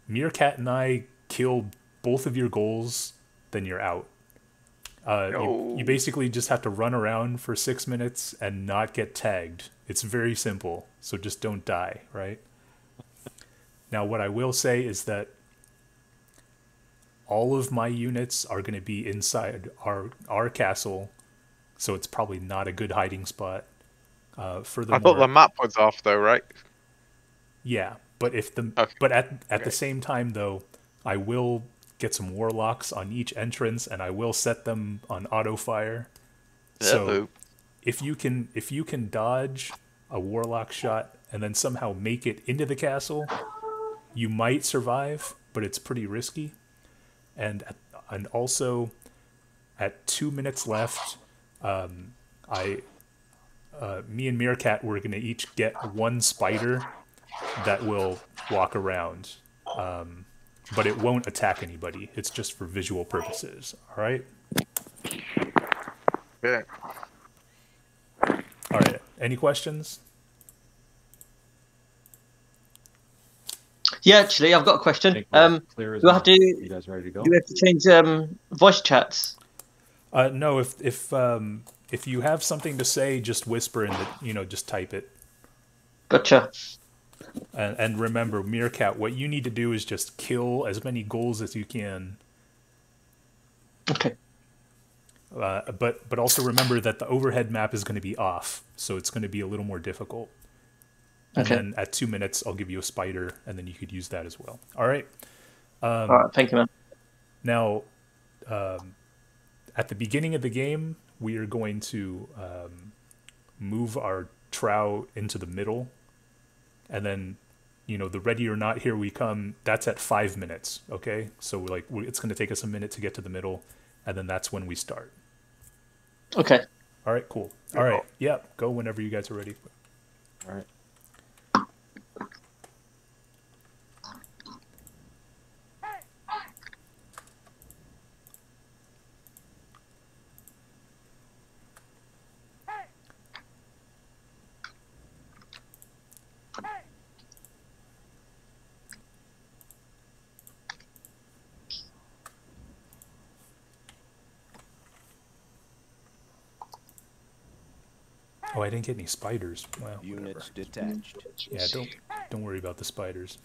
S3: Meerkat and I kill both of your goals, then you're out. Uh, you,
S1: No.
S3: you basically just have to run around for six minutes and not get tagged. It's very simple, so just don't die, right? Now, what I will say is that all of my units are going to be inside our our castle, so it's probably not a good hiding spot. Uh,
S1: I thought the map was off though, right?
S3: yeah, but if the
S1: Okay.
S3: but at at
S1: Okay.
S3: the same time though, I will get some warlocks on each entrance, and I will set them on auto fire. So if you can if you can dodge a warlock shot and then somehow make it into the castle, you might survive, but it's pretty risky. And and also, at two minutes left, um, I, uh, me and Meerkat, we're gonna each get one spider that will walk around, um, but it won't attack anybody. It's just for visual purposes. All right.
S1: Yeah.
S3: All right. Any questions?
S7: Yeah, actually, I've got a question.
S4: think
S7: Um,
S4: clear
S7: do I have to?
S4: You guys ready to go?
S7: Do we have to change um voice chats?
S3: Uh, no, if if um, if you have something to say, just whisper and you know just type it.
S7: Gotcha.
S3: And, and remember, Meerkat, what you need to do is just kill as many goals as you can.
S7: Okay.
S3: Uh, but but also remember that the overhead map is going to be off, so it's going to be a little more difficult. And
S7: Okay.
S3: then at two minutes, I'll give you a spider, and then you could use that as well. All right. Um,
S7: All right. Thank you, man.
S3: Now, um, at the beginning of the game, we are going to um, move our trow into the middle, and then, you know, the ready or not, here we come. That's at five minutes. Okay, so we're like we it's going to take us a minute to get to the middle, and then that's when we start.
S7: Okay.
S3: All right, cool. All right, yeah, go whenever you guys are ready.
S4: All right.
S3: Oh, I didn't get any spiders. Wow.
S6: Units
S3: whatever.
S6: detached.
S3: Yeah, don't don't worry about the spiders.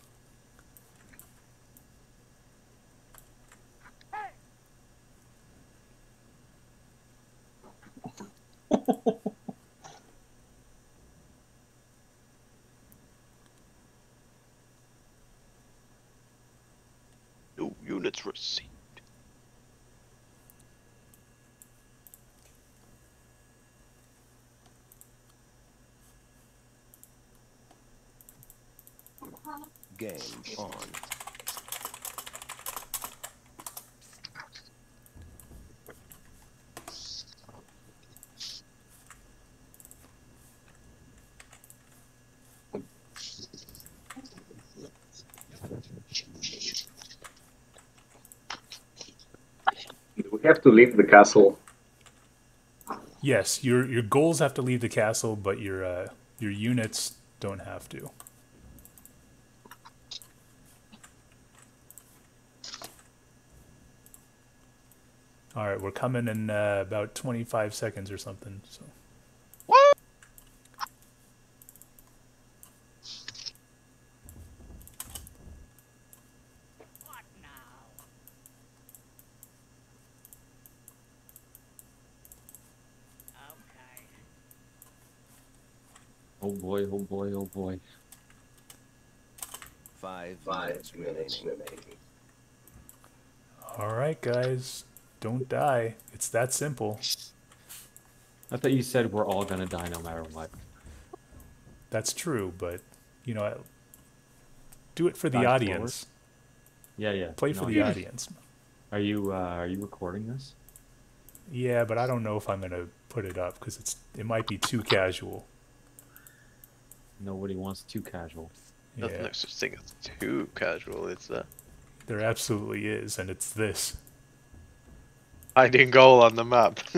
S1: No units received.
S6: On.
S8: We have to leave the castle.
S3: Yes, your your goals have to leave the castle, but your uh, your units don't have to. All right, we're coming in uh, about 25 seconds or something. So
S1: What?
S4: Oh boy, oh boy, oh boy.
S6: Five, minutes remaining.
S3: all right, guys, don't die. It's that simple.
S4: I thought you said we're all gonna die no matter what.
S3: That's true, but you know, do it for the
S4: Die forward.
S3: audience.
S4: Yeah, yeah.
S3: Play for the audience.
S4: Are you uh, are you recording this?
S3: Yeah, but I don't know if I'm gonna put it up because it's it might be too casual.
S4: Nobody wants too casual.
S1: There's
S3: Yeah,
S1: no such thing as too casual, is there?
S3: there absolutely is, and it's this.
S1: Hiding goal on the map.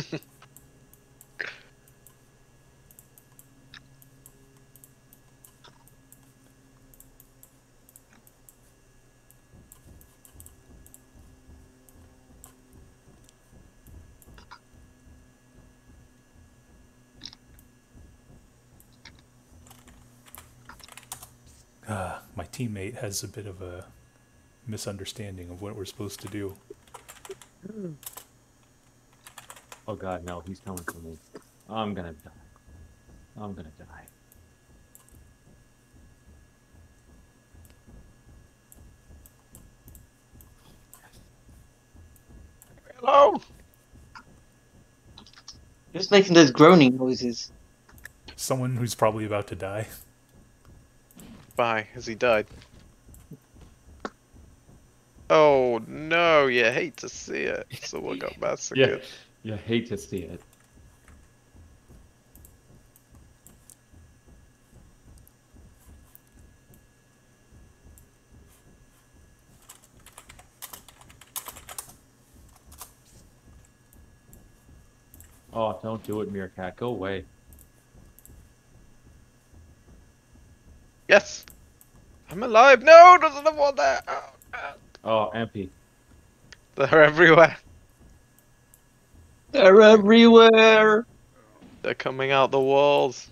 S3: Uh, my teammate has a bit of a misunderstanding of what we're supposed to do.
S4: Oh god, no, he's coming for me. I'm gonna die. I'm gonna die.
S1: Hello.
S7: Just making those groaning noises.
S3: Someone who's probably about to die.
S1: Bye. Has he died? Oh no! You hate to see it. Someone got
S4: Yeah,
S1: massacred.
S4: You hate to see it. Oh, don't do it, Meerkat. Go away.
S1: Yes. I'm alive. No, there's another one there. Oh.
S4: Oh, MP.
S1: They're everywhere.
S7: They're everywhere.
S1: They're coming out the walls.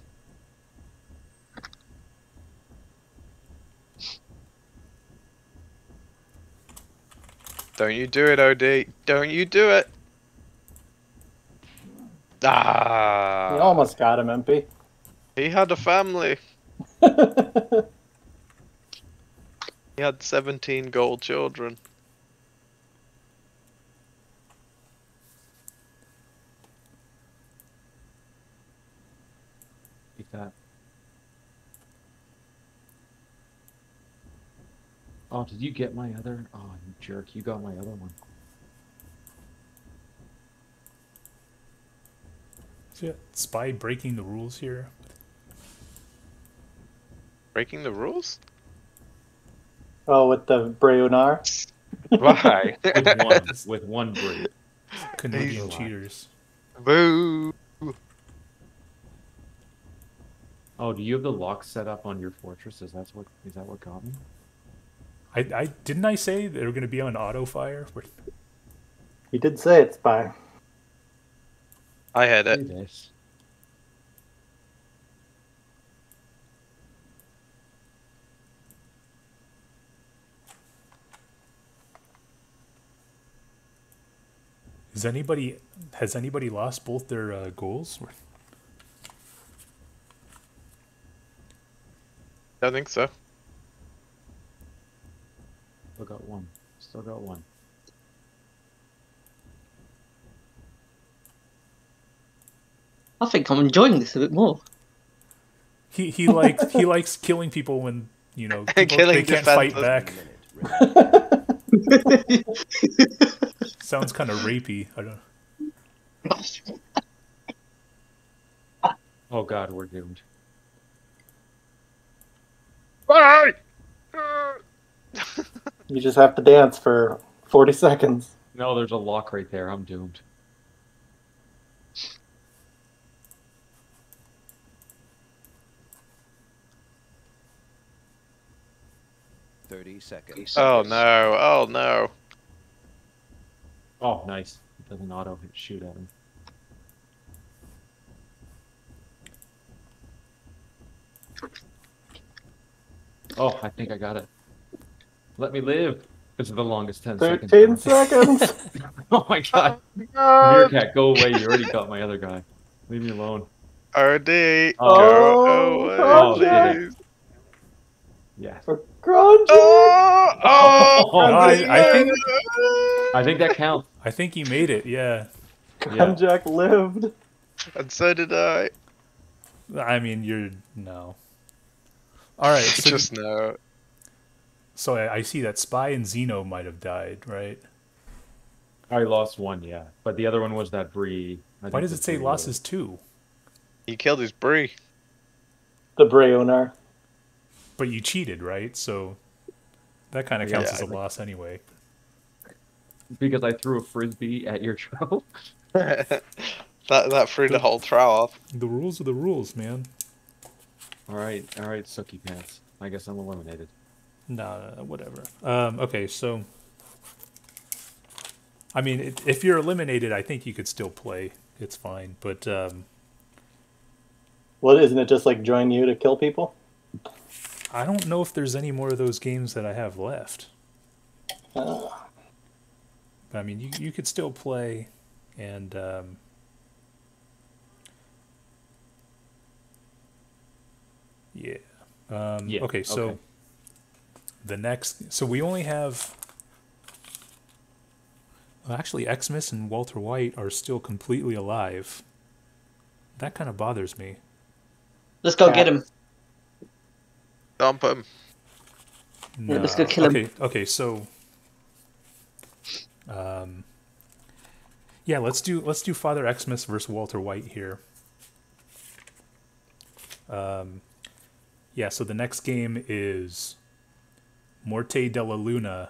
S1: Don't you do it, OD. Don't you do it. Ah.
S2: You almost got him, MP.
S1: He had a family. He had 17 gold children.
S4: Take that. Oh, did you get my other? Oh, you jerk! You got my other one.
S3: So yeah, spy breaking the rules here.
S1: Breaking the rules?
S2: Oh, with the Bre'Unor?
S1: Why?
S4: With one, with one break.
S3: Canadian cheaters.
S1: Boo!
S4: Oh, do you have the lock set up on your fortress? Is that what? Is that what got me?
S3: I, I didn't I say they were going to be on auto fire? Where-
S2: You did say it's spy.
S1: I had it.
S4: It is.
S3: Is anybody has anybody lost both their uh, goals?
S1: Don't think so.
S4: Still got one. Still got one.
S7: I think I'm enjoying this a bit more.
S3: He he likes he likes killing people when you know people, they can't fight
S1: defenses.
S3: back. Sounds kind of rapey. I don't.
S4: Oh God, we're doomed.
S2: You just have to dance for 40 seconds.
S4: No, there's a lock right there. I'm doomed.
S6: Thirty seconds.
S1: Oh no! Oh no!
S4: Oh, nice. It doesn't auto hit shoot at him. Oh, I think I got it. Let me live. This is the longest 10 seconds.
S2: 13
S4: ever.
S2: seconds.
S4: oh my god. Oh Meerkat, go away. You already got my other guy. Leave me alone.
S1: RD!
S4: Oh.
S1: Go oh, away,
S4: Oh, they did it.
S1: please.
S4: Yes.
S2: For Grunge.
S1: Oh! Oh!
S4: Oh,
S3: I, I think
S4: I think that counts.
S3: I think he made it. Yeah.
S2: Grunjack lived.
S1: And so did I.
S3: I mean, you're no. All right. So,
S1: Just no.
S3: So I, I see that Spy and Zeno might have died, right?
S4: I lost one, yeah. But the other one was that Bree. I
S3: Why does it say
S4: Bree
S3: losses two?
S1: He killed his Bree.
S2: The Bree owner.
S3: But you cheated, right? So that kind of
S4: Yeah.
S3: counts as a
S4: Yeah.
S3: loss anyway.
S4: Because I threw a frisbee at your troll.
S1: that that threw the whole trow off.
S3: The rules are the rules, man.
S4: Alright, alright, sucky pants. I guess I'm eliminated.
S3: No, no, no, whatever. Um, okay, so I mean, it, if you're eliminated, I think you could still play. It's fine, but um,
S2: What isn't it just like join you to kill people?
S3: I don't know if there's any more of those games that I have left.
S2: Uh,
S3: I mean, you you could still play, and um, yeah. Um,
S4: Yeah,
S3: Okay, so
S4: okay.
S3: The next, so we only have. Well, actually, Xmas and Walter White are still completely alive. That kind of bothers me.
S7: Let's go
S2: Yeah.
S7: get him.
S1: Dump him.
S7: Yeah, let's go kill him.
S3: okay, Okay, so um yeah, let's do let's do Father Xmas versus Walter White here. Um yeah, so the next game is Morte della Luna.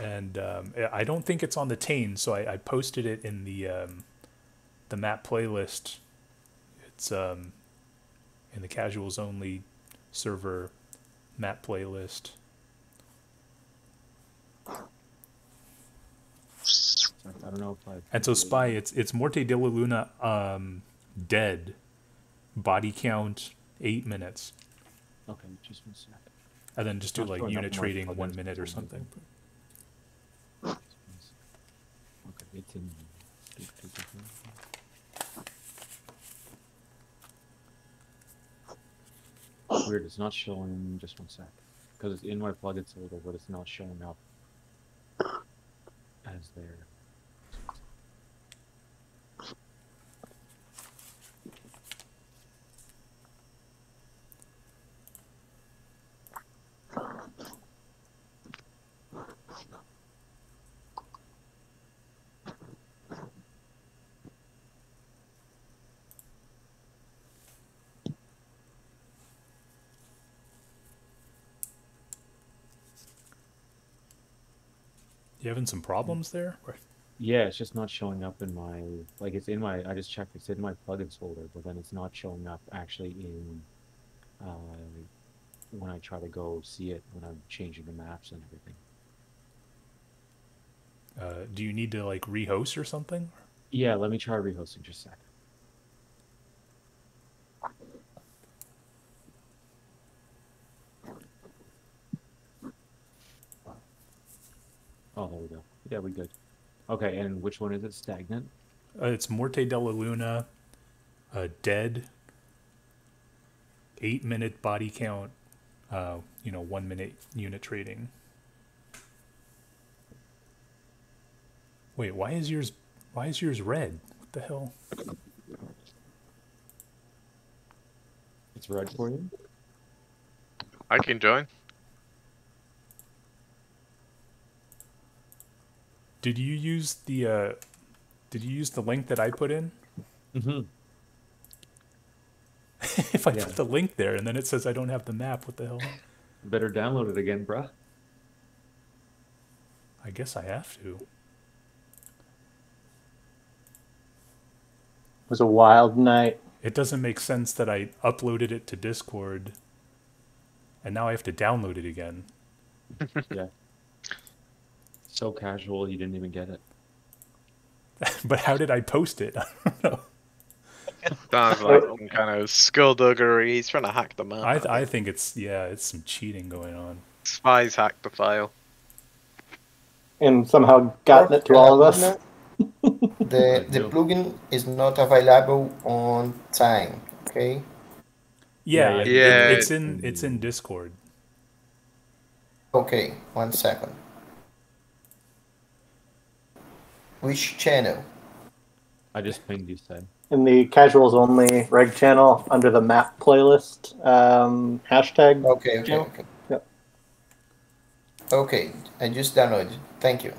S3: And um, I don't think it's on the Tain, so I, I posted it in the um, the map playlist it's um, in the casuals only server map playlist.
S4: I don't know if I.
S3: And so spy, it's it's Morte della Luna um, dead, body count eight minutes,
S4: Okay, just one sec.
S3: and then just do like unit trading one minute or something.
S4: Just one sec. Okay, it's in. Weird, it's not showing. Just one sec. Because it's in my plugin folder, but it's not showing up as there.
S3: You having some problems there?
S4: Yeah, it's just not showing up in my like it's in my I just checked it's in my plugins folder, but then it's not showing up actually in uh when I try to go see it when I'm changing the maps and everything.
S3: Uh, do you need to like rehost or something?
S4: Yeah, let me try rehosting just a sec. Oh, there we go. Yeah, we good. Okay, and which one is it? Stagnant?
S3: Uh, it's Morte della Luna, uh, Dead, eight minute body count, uh, you know, one minute unit trading. Wait, why is yours? Why is yours red? What the hell?
S4: It's red for you?
S1: I can join.
S3: Did you use the? Uh, did you use the link that I put in?
S4: Mm-hmm.
S3: if I
S4: Yeah.
S3: put the link there and then it says I don't have the map, what the hell?
S4: Better download it again, bruh.
S3: I guess I have to.
S2: It was a wild night.
S3: It doesn't make sense that I uploaded it to Discord and now I have to download it again.
S4: Yeah. So casual, you didn't even get it.
S3: but how did I post it? I don't know.
S1: Sounds like some kind of skullduggery. He's trying to hack the map.
S3: I, th- I think it's, yeah, it's some cheating going on.
S1: Spies hacked the file.
S2: And somehow gotten it to all of us.
S9: The the plugin is not available on time. Okay.
S3: Yeah,
S4: Yeah,
S3: it-
S1: yeah.
S3: it's in it's in mm-hmm. Discord.
S9: Okay. One second. Which channel?
S4: I just pinged you, said.
S2: In the casuals only reg channel under the map playlist um, hashtag.
S9: Okay. Okay.
S2: channel.
S9: Okay.
S2: Yep.
S9: Okay. I just downloaded. Thank you.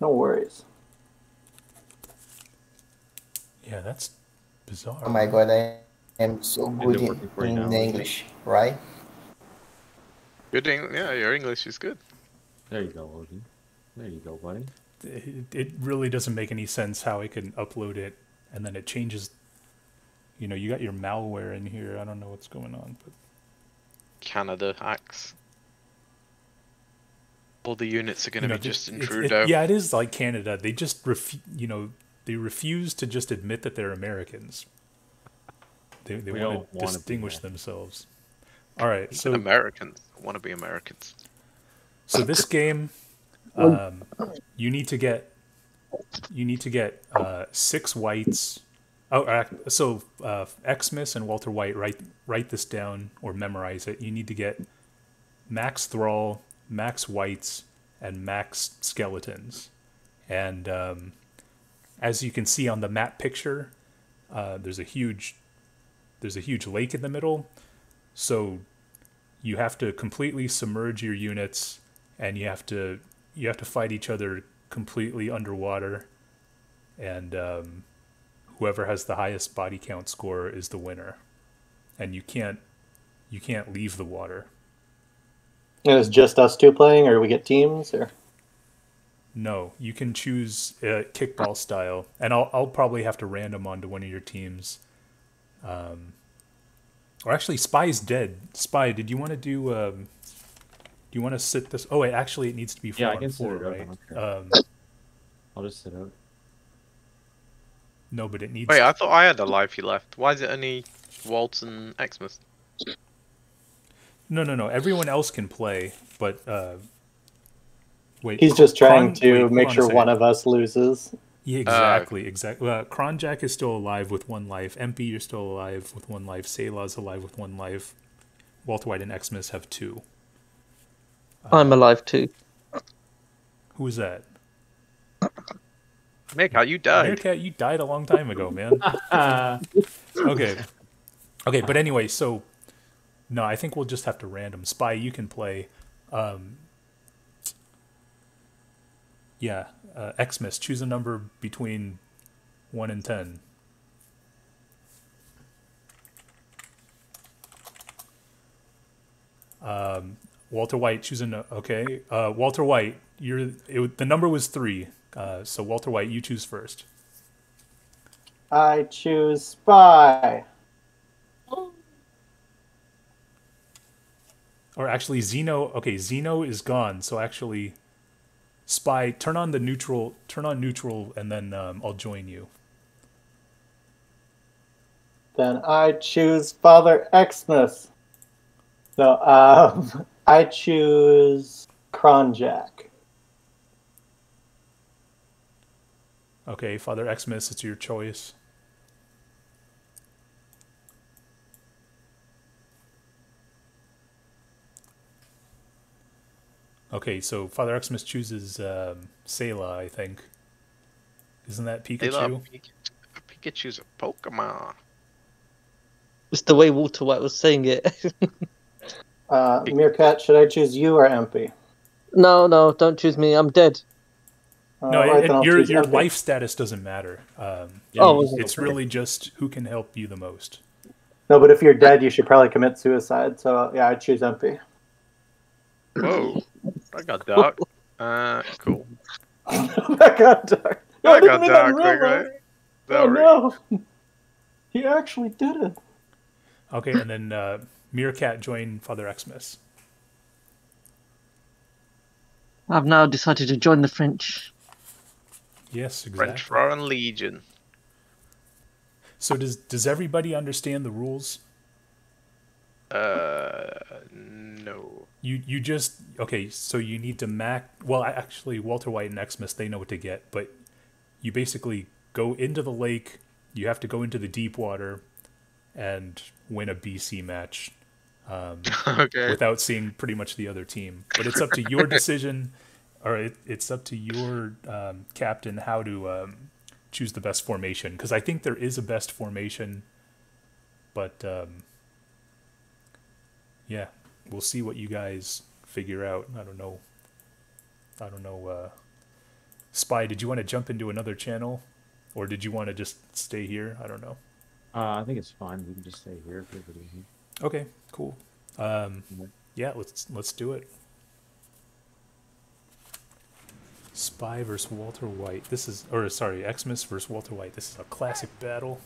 S2: No worries.
S3: Yeah, that's bizarre.
S9: Oh my god, I am so good in,
S4: working for you
S9: in
S4: now, is it?
S9: English, right?
S1: Good Eng- yeah, your English is good.
S4: There you go, Odin. There you go, buddy.
S3: It, it really doesn't make any sense how I can upload it and then it changes. You know, you got your malware in here. I don't know what's going on, but
S1: Canada hacks. All the units are going to
S3: you know,
S1: be just in
S3: it's- it- yeah, it is like Canada. They just ref, you know, they refuse to just admit that they're Americans. They they want to
S4: wanna
S3: distinguish themselves. All right, so
S1: Americans want to be Americans.
S3: So this game, um, you need to get you need to get uh, six wights. Oh, so uh, Xmas and Walter White, write write this down or memorize it. You need to get max thrall, max wights, and max skeletons. And um, as you can see on the map picture, uh, there's a huge there's a huge lake in the middle. So you have to completely submerge your units and you have to you have to fight each other completely underwater. And um, whoever has the highest body count score is the winner. And you can't you can't leave the water.
S2: And it's just us two playing, or we get teams, or?
S3: No you can choose uh, kickball style. And I'll, I'll probably have to random onto one of your teams. Um, or actually spy's dead. Spy did you want to do um, do you want to sit this oh wait actually it needs to be four
S4: Yeah, I
S3: on
S4: can sit
S3: four
S4: it
S3: right
S4: don't
S3: um,
S4: I'll just sit out.
S3: no but it needs
S1: Wait, I thought I had a life you left. Why is it only Walt and Xmas?
S3: No, no, no. Everyone else can play, but uh, wait.
S2: he's just trying
S3: Kron-
S2: to
S3: wait,
S2: make
S3: on
S2: sure one of us loses.
S3: Yeah, exactly, exactly. Uh, Kronjak is still alive with one life. MP, you're still alive with one life. Sayla's alive with one life. Walter White and Xmas have two.
S7: I'm alive too.
S3: Who is that?
S1: Meerkat, you died.
S3: Meerkat, you died a long time ago, man. okay. Okay, but anyway, so no, I think we'll just have to random. Spy, you can play. Um, yeah, uh, Xmas. Choose a number between one and ten. Um, Walter White choosing. a- Okay, uh, Walter White, you're it, the number was three. Uh, so Walter White, you choose first.
S2: I choose spy.
S3: Or actually, Zeno. Okay, Zeno is gone. So actually, Spy, turn on the neutral. Turn on neutral, and then um, I'll join you.
S2: Then I choose Father Xmas. No, um, I choose Kronjak.
S3: Okay, Father Xmas, it's your choice. Okay, so Father Xmas chooses um, Sayla, I think. Isn't that
S1: They
S3: Pikachu?
S1: love Pikachu. Pikachu's a Pokemon.
S7: It's the way Walter White was saying it.
S2: Uh, Meerkat, should I choose you or MP?
S7: no, no, don't choose me. I'm dead.
S2: Uh,
S3: No,
S2: right,
S3: it-
S2: then I'll
S3: your your
S2: MP.
S3: life status doesn't matter. Um,
S7: Oh,
S3: it's- it's really just who can help you the most.
S2: No, but if you're dead, you should probably commit suicide. So yeah, I choose MP.
S1: Whoa, I got dark. Uh, cool.
S2: that got dark. No,
S1: I
S2: I
S1: got
S2: mean that
S1: dark,
S2: real
S1: right,
S2: life.
S1: right?
S2: Oh
S1: Sorry.
S2: no, he actually did it.
S3: Okay, and then uh, Meerkat join Father Xmas.
S7: I've now decided to join the French.
S3: Yes, exactly.
S1: French Foreign Legion.
S3: So does does everybody understand the rules?
S1: Uh, no.
S3: You you just okay. So you need to mac. Well, actually, Walter White and Xmas they know what to get, but you basically go into the lake. You have to go into the deep water, and win a BC match um,
S1: Okay.
S3: without seeing pretty much the other team. But it's up to your decision, or it, it's up to your um, captain how to um, choose the best formation. Because I think there is a best formation, but um, yeah, we'll see what you guys figure out. I don't know. I don't know. Uh, Spy, did you want to jump into another channel, or did you want to just stay here? I don't know.
S4: Uh, I think it's fine. We can just stay here if everybody.
S3: Okay, cool. Um, yeah, let's let's do it. Spy versus Walter White. This is, or sorry, Xmas versus Walter White. This is a classic battle.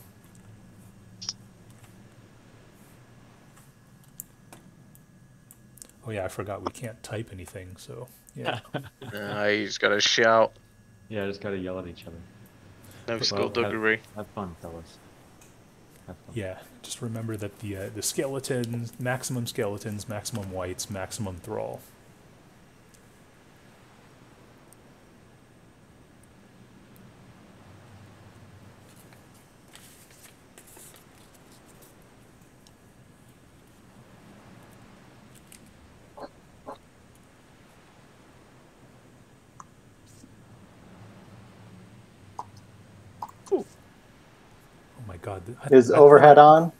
S3: Oh yeah, I forgot we can't type anything. So yeah,
S1: Uh, you just gotta shout.
S4: Yeah, I just gotta yell at each other.
S1: No
S4: Well, have- Have fun, fellas.
S3: Yeah. Just remember that the uh, the skeletons, maximum skeletons, maximum wights, maximum thrall.
S2: Is overhead on?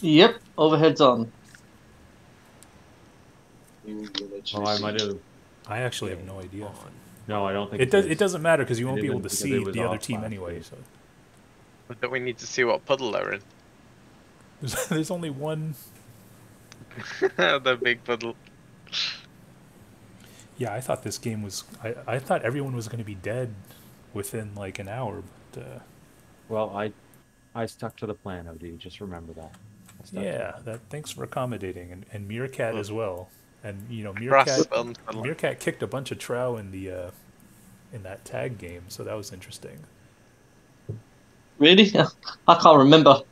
S7: Yep, overhead's on.
S4: Oh, I might have.
S3: I actually have no idea.
S4: No, I don't think
S3: It does. It doesn't matter because you won't be able to see the other team anyway. So
S1: But don't we need to see what puddle they're in?
S3: there's, there's only one.
S1: the big puddle.
S3: Yeah, I thought this game was. I, I thought everyone was going to be dead within like an hour. But uh,
S4: Well, I, I stuck to the plan, Od. Just remember that. I stuck to
S3: yeah, that. Thanks for accommodating, and, and Meerkat as well. And you know, Meerkat. Meerkat kicked a bunch of trow in the uh, in that tag game, so that was interesting.
S7: Really? I can't remember.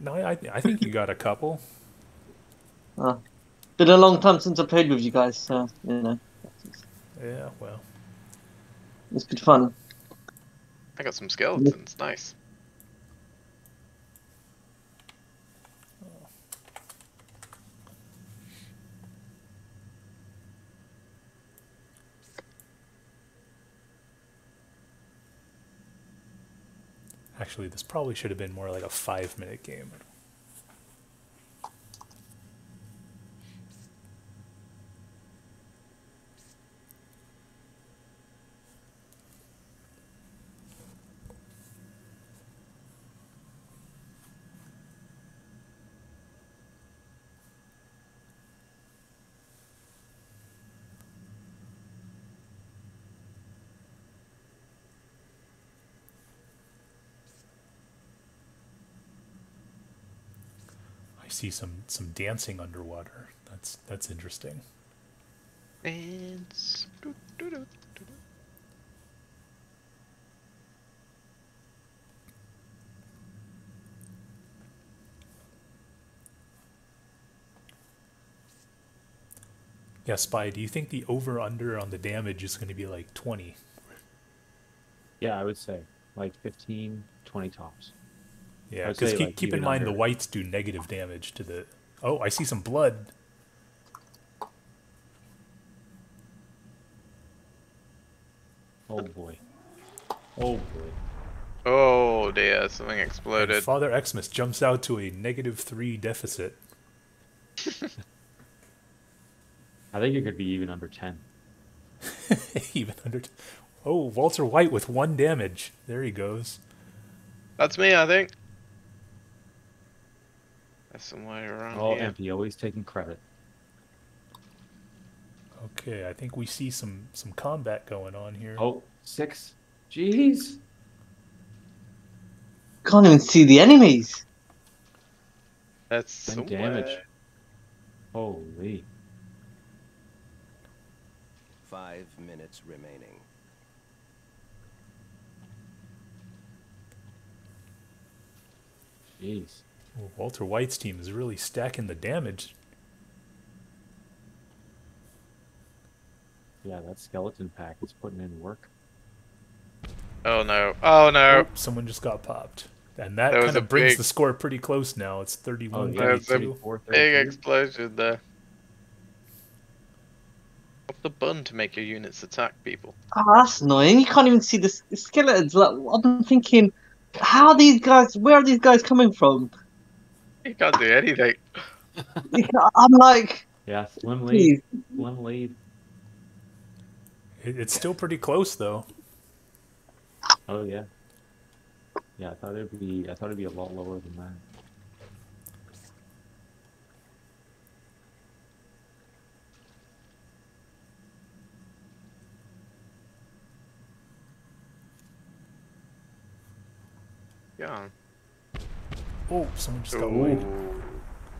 S3: No, I I think you got a couple.
S7: Uh, Been a long time since I played with you guys, so you know,
S3: Yeah, well,
S7: it's good fun.
S1: I got some skeletons. Nice.
S3: Actually, this probably should have been more like a five minute game. See some some dancing underwater. That's that's interesting.
S1: Dance. Do, do, do, do, do.
S3: Yeah, Spy, do you think the over under on the damage is going to be like 20?
S4: Yeah, I would say like 15, 20 tops.
S3: Yeah, because keep,
S4: like,
S3: keep in
S4: even
S3: mind the wights do negative damage to the. Oh, I see some blood.
S4: Oh boy. Oh boy.
S1: Oh dear, something
S3: And
S1: exploded.
S3: Father Xmas jumps out to a negative three deficit.
S4: I think it could be even under 10.
S3: Even under. T- oh, Walter White with one damage. There he goes.
S1: That's me, I think. There's somewhere around
S4: Oh,
S1: here.
S4: Empty, always taking credit.
S3: Okay, I think we see some some combat going on here.
S4: Oh, six. Jeez.
S7: Can't even see the enemies.
S1: That's
S4: Ten
S1: somewhere.
S4: damage. Holy.
S6: Five minutes remaining.
S4: Jeez.
S3: Well, Walter White's team is really stacking the damage.
S4: Yeah, that skeleton pack is putting in work.
S1: Oh no. Oh no.
S3: Oh, someone just got popped. And that
S1: There was
S3: kind of brings
S1: big-
S3: the score pretty close now. It's 31
S4: Oh, yeah,
S1: There's a Big explosion there. Up the bun to make your units attack people.
S7: Oh, that's annoying. You can't even see the, the skeletons. Like, I'm thinking, how are these guys? Where are these guys coming from?
S1: You can't do anything.
S7: I'm like,
S4: Yeah, slim lead. Slim lead.
S3: It, it's still pretty close though.
S4: Oh yeah. Yeah, I thought it'd be I thought it'd be a lot lower than that.
S1: Yeah.
S3: Oh, someone just got white.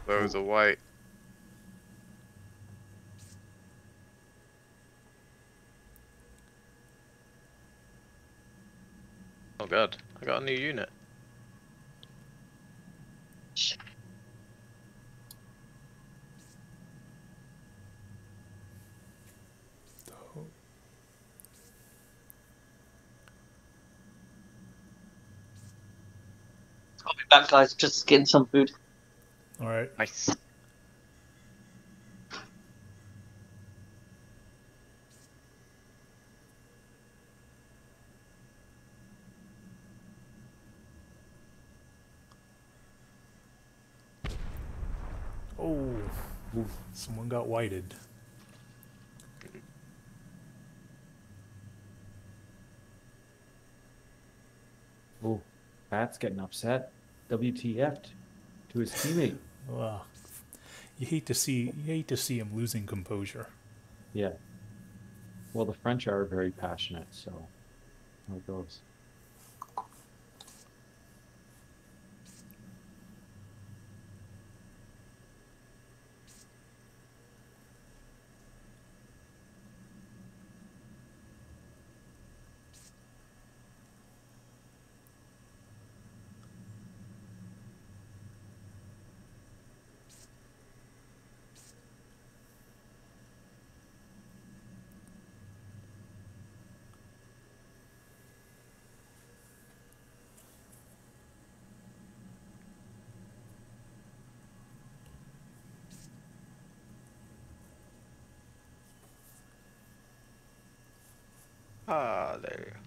S1: There was a wight. Oh god, I got a new unit.
S7: Back, guys. Just getting some food.
S3: All right.
S1: Nice.
S3: Oh, someone got wighted.
S4: Oh, Pat's getting upset. WTF to his teammate.
S3: Wow. You hate to see you hate to see him losing composure.
S4: Yeah. Well, the French are very passionate, so how it goes.
S1: Ah, there. you go.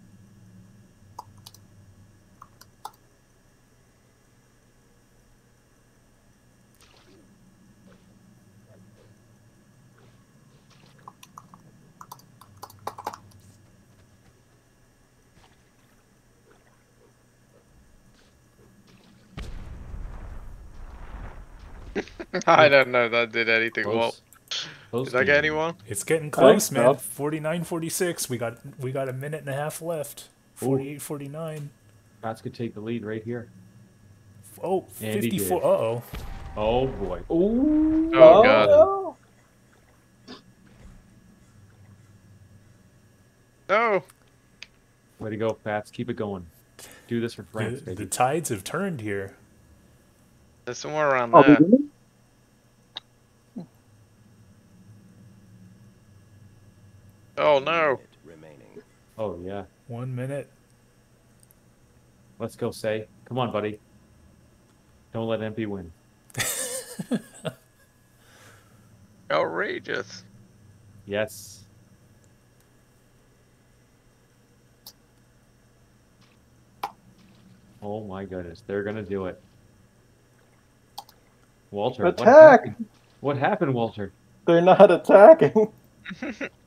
S1: I don't know if that did anything well.
S4: Close. Close
S1: Did I get anyone?
S3: It's getting close, man.
S2: so.
S3: 49 46. We got we got a minute and a half left. 48 49.
S4: Pats could take the lead right here.
S3: Oh,
S4: Andy
S3: 54.
S4: did.
S3: Uh-oh.
S4: Oh boy. Ooh.
S1: Oh, god.
S2: no.
S1: No.
S4: Way to go, Fats. Keep it going. Do this for France,
S3: The,
S4: baby.
S3: the tides have turned here.
S1: There's somewhere around
S7: Oh, we
S1: there.
S7: did?
S1: Oh no.
S6: Remaining.
S4: Oh yeah.
S3: One minute.
S4: Let's go, say. Come on, buddy. Don't let MP win.
S1: Outrageous.
S4: Yes. Oh my goodness, they're gonna do it. Walter, what
S2: Attack!
S4: happened? What happened, Walter?
S2: They're not attacking.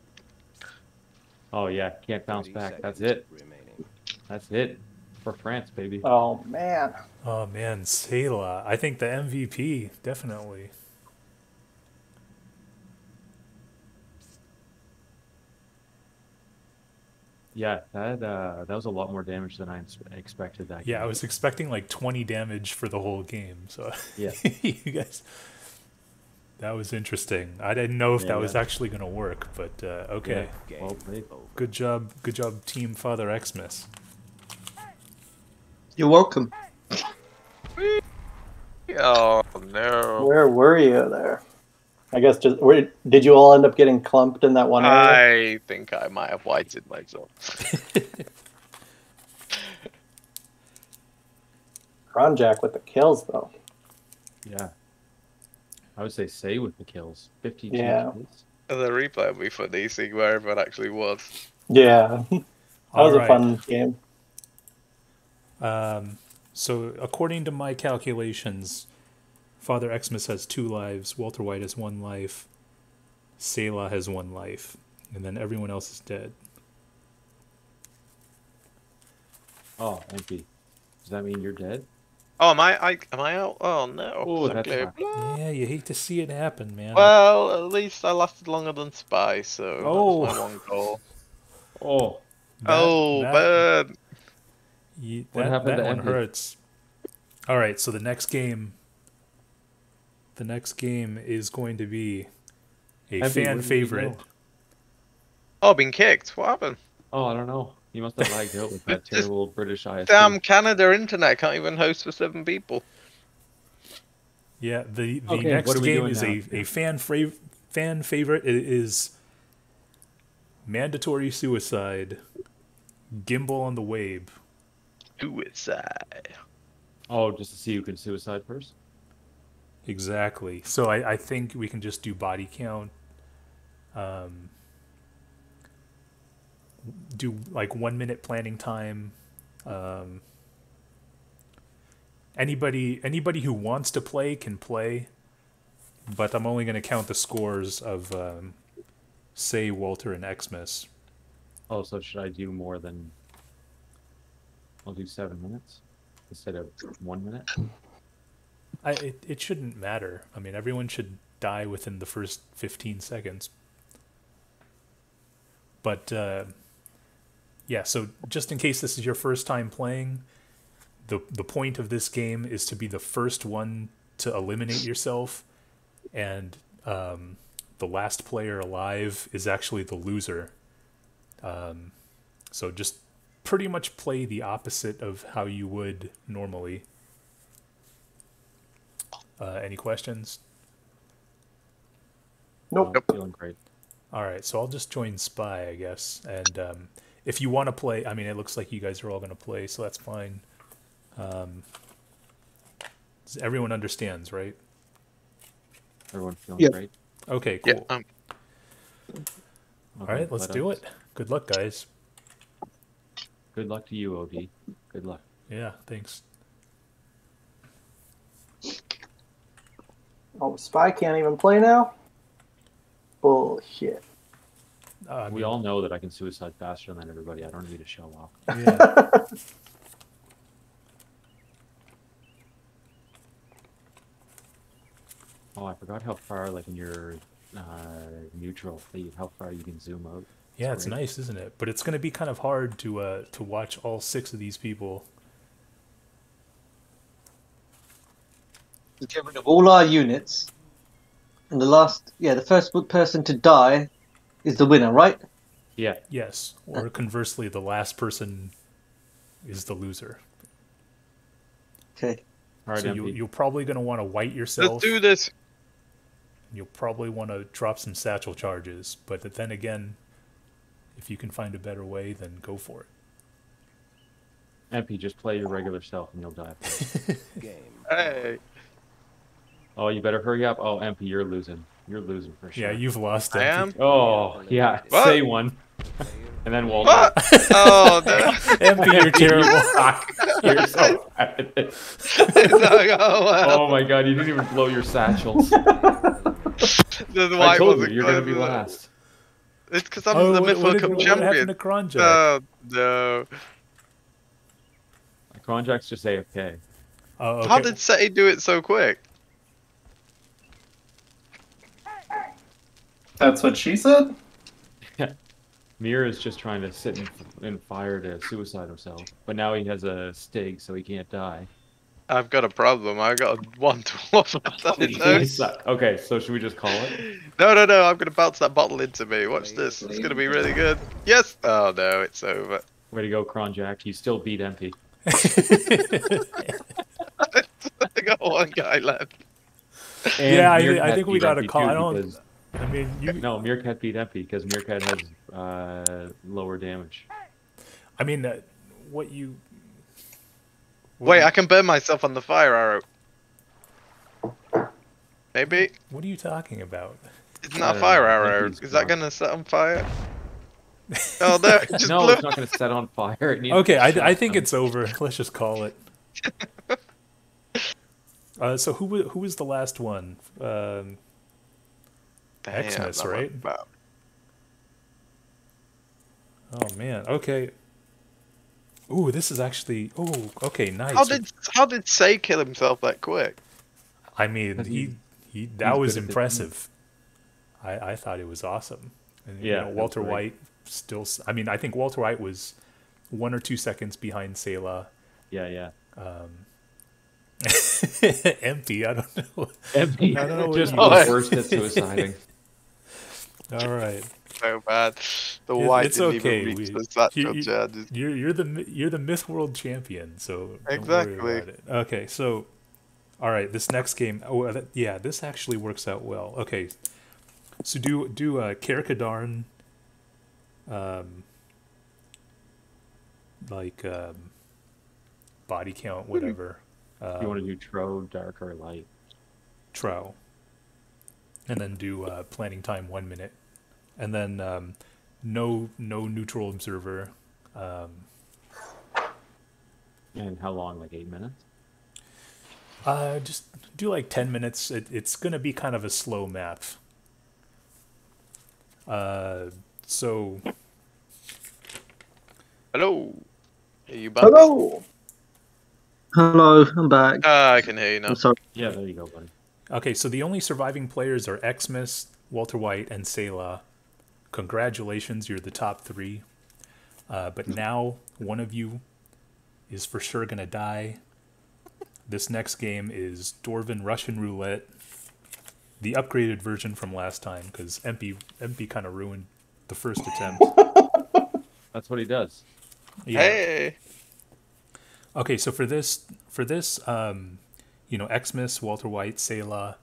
S4: Oh yeah, can't bounce back. That's it.
S6: Remaining.
S4: That's it for France, baby.
S2: Oh man.
S3: Oh man, Sayla. I think the MVP, definitely.
S4: Yeah, that uh, that was a lot more damage than I expected. That
S3: Yeah, I was expecting like 20 damage for the whole game. So
S4: Yeah.
S3: you guys, that was interesting. I didn't know if
S4: Yeah,
S3: that was actually going to work, but uh, okay.
S6: Game
S4: Well
S3: Good job, good job, Team Father Xmas.
S7: You're welcome.
S1: Oh no.
S2: Where were you there? I guess just where did you all end up getting clumped in that one area?
S1: I think I might have wighted myself.
S2: Kronjak with the kills though.
S4: Yeah. I would say say with the kills. 52
S2: Yeah.
S4: kills.
S1: The replay would be funny, seeing where everyone actually was.
S2: Yeah. that was
S3: All
S2: a fun game.
S3: Um, so according to my calculations, Father Xmas has two lives, Walter White has one life, Sayla has one life, and then everyone else is dead.
S4: Oh, MP. Does that mean you're dead?
S1: Oh, am I? I am I out? Oh no.
S4: Oh, that's
S1: clear.
S3: Yeah, you hate to see it happen, man.
S1: Well, at least I lasted longer than Spy, so
S3: Oh.
S1: that's my oh. one goal.
S4: Oh,
S3: That-
S1: oh,
S3: that-
S1: man.
S3: Ye-
S4: What
S3: that,
S4: happened
S3: that
S4: to
S3: one
S4: Envy?
S3: hurts. All right, so the next game, the next game is going to be a
S4: Envy, where
S3: fan
S4: did you
S3: favorite.
S1: Oh, being kicked. What happened?
S4: Oh, I don't know. You must have lagged out with that terrible British ISP.
S1: Damn Canada internet can't even host for seven people.
S3: Yeah, the the
S4: Okay,
S3: next
S4: what are we
S3: game is
S4: now?
S3: a, a fan fra- fan favorite. It is mandatory suicide. Gimble on the wave.
S1: Suicide.
S4: Oh, just to see who can suicide first?
S3: Exactly. So I, I think we can just do body count. Um, do like one minute planning time. Um, anybody anybody who wants to play can play, but I'm only going to count the scores of um, say Walter and Xmas.
S4: Oh, so should I do more than. I'll do seven minutes instead of one minute?
S3: I it, it shouldn't matter. I mean, everyone should die within the first 15 seconds. But uh, yeah, so just in case this is your first time playing, the the point of this game is to be the first one to eliminate yourself, and um, the last player alive is actually the loser. Um, so just pretty much play the opposite of how you would normally. Uh, any questions?
S2: Nope.
S4: Oh, feeling great.
S3: All right, so I'll just join Spy, I guess. And um, if you want to play, I mean, it looks like you guys are all going to play, so that's fine. Um, everyone understands, right?
S4: Everyone feeling
S7: Yeah.
S4: great?
S3: Okay, cool.
S1: Yeah. Um,
S3: all right, let's
S4: let
S3: do
S4: us-
S3: it. Good luck, guys.
S4: Good luck to you, OD. Good luck.
S3: Yeah, thanks.
S2: Oh, Spy can't even play now? Bullshit.
S3: Uh, I
S4: we
S3: mean,
S4: all know that I can suicide faster than everybody. I don't need to show off.
S3: yeah.
S4: Oh, I forgot how far, like in your uh, neutral fleet, how far you can zoom out.
S3: Yeah, it's
S4: great.
S3: nice, isn't it? But it's going to be kind of hard to uh, to watch all six of these people.
S7: We get rid of all our units, and the last, yeah, the first person to die is the winner, right?
S4: Yeah.
S3: Yes. Or conversely, the last person is the loser.
S7: Okay.
S4: All right,
S3: so you,
S4: MP.
S3: you're probably going to want to wight yourself.
S1: Let's do this.
S3: You'll probably want to drop some satchel charges, but then again, if you can find a better way, then go for it.
S4: MP, just play your regular self and you'll die.
S6: Game.
S1: Hey.
S4: oh, you better hurry up. Oh, MP, you're losing. You're losing for sure.
S3: Yeah, you've lost.
S1: I am.
S4: Oh, yeah.
S1: What?
S4: Say one. And then Walter.
S1: What? Oh no!
S3: Empty, you're terrible.
S4: You're so bad at this.
S1: It's well.
S4: Oh my god, you didn't even blow your satchels.
S1: The
S4: I told you, you're gonna be last.
S1: It's because I'm
S3: Oh,
S1: the
S3: what,
S1: Mythical
S3: what, did-
S1: Cup
S3: what happened
S1: champion.
S3: to Kronjak?
S1: Oh uh, no!
S4: Kronjak's just AFK.
S3: oh, okay.
S1: How did Seti do it so quick?
S2: That's what she said?
S4: Mir is just trying to sit in, in fire to suicide himself, but now he has a stig, so he can't die.
S1: I've got a problem. I got a one to one.
S4: Oh, okay, so should we just call it?
S1: No, no, no! I'm gonna bounce that bottle into me. Watch this. It's gonna be really good. Yes. Oh no, it's over.
S4: Way to go, Kronjak. You still beat MP.
S1: I got one guy left.
S4: And
S3: Yeah, I- I think we got
S4: a
S3: call-
S4: too,
S3: I don't-
S4: because-
S3: I mean, you.
S4: No, Meerkat beat MP because Meerkat has uh, lower damage.
S3: I mean, uh, what you?
S1: Wait, I can burn myself on the fire arrow. Maybe
S3: What are you talking about?
S1: it's
S4: I
S1: not a fire
S4: know.
S1: Arrow.
S4: he's
S1: Is that gonna set on fire? Oh no! It just
S4: no,
S1: blew.
S4: it's not going to set on fire. It needs
S3: Okay, I, I think it's over. Let's just call it. Uh, so who who was the last one? Um,
S1: Damn,
S3: Xmas, right?
S1: went
S3: oh man. Okay. Ooh, this is actually. Oh, okay, nice.
S1: How did how did Say kill himself that quick?
S3: I mean, he
S4: he-
S3: he that was
S4: good at the-
S3: impressive. I I thought it was awesome. And, you
S4: Yeah,
S3: know, Walter
S4: right.
S3: White still. I mean, I think Walter White was one or two seconds behind Sayla.
S4: Yeah, yeah.
S3: Um, Empty. I don't know.
S4: Empty.
S3: I don't know
S4: just the worst at suiciding.
S3: All right.
S1: So bad. The
S3: It-
S1: wight
S3: it's
S1: didn't
S3: okay.
S1: even reach
S3: We-
S1: the satchel
S3: you-
S1: charges.
S3: You're you're the mi- you're the myth world champion, so don't
S1: Exactly.
S3: Worry about it. Okay, so all right, this next game. Oh, that, yeah, this actually works out well. Okay, so do do uh, Caer Cadarn, um, like um, body count, whatever. Uh,
S4: you want to do Trow, Dark, or Light?
S3: Trow, and then do uh, planning time one minute, and then um, no no neutral observer. Um,
S4: And how long? Like eight minutes?
S3: Uh, just do like 10 minutes. It, it's going to be kind of a slow map. Uh, so,
S1: Hello. Are you back?
S2: Hello!
S7: Hello, I'm back.
S1: Ah, I can hear you now.
S7: I'm sorry.
S4: Yeah, there you go, buddy.
S3: Okay, so the only surviving players are Xmas, Walter White, and Sayla. Congratulations, you're the top three. Uh, but now one of you is for sure going to die. This next game is Dwarven Russian Roulette, the upgraded version from last time, because MP, MP kind of ruined the first attempt.
S4: That's what he does.
S3: Yeah.
S1: Hey.
S3: Okay, so for this, for this, um, you know, Xmas, Walter White, Sayla,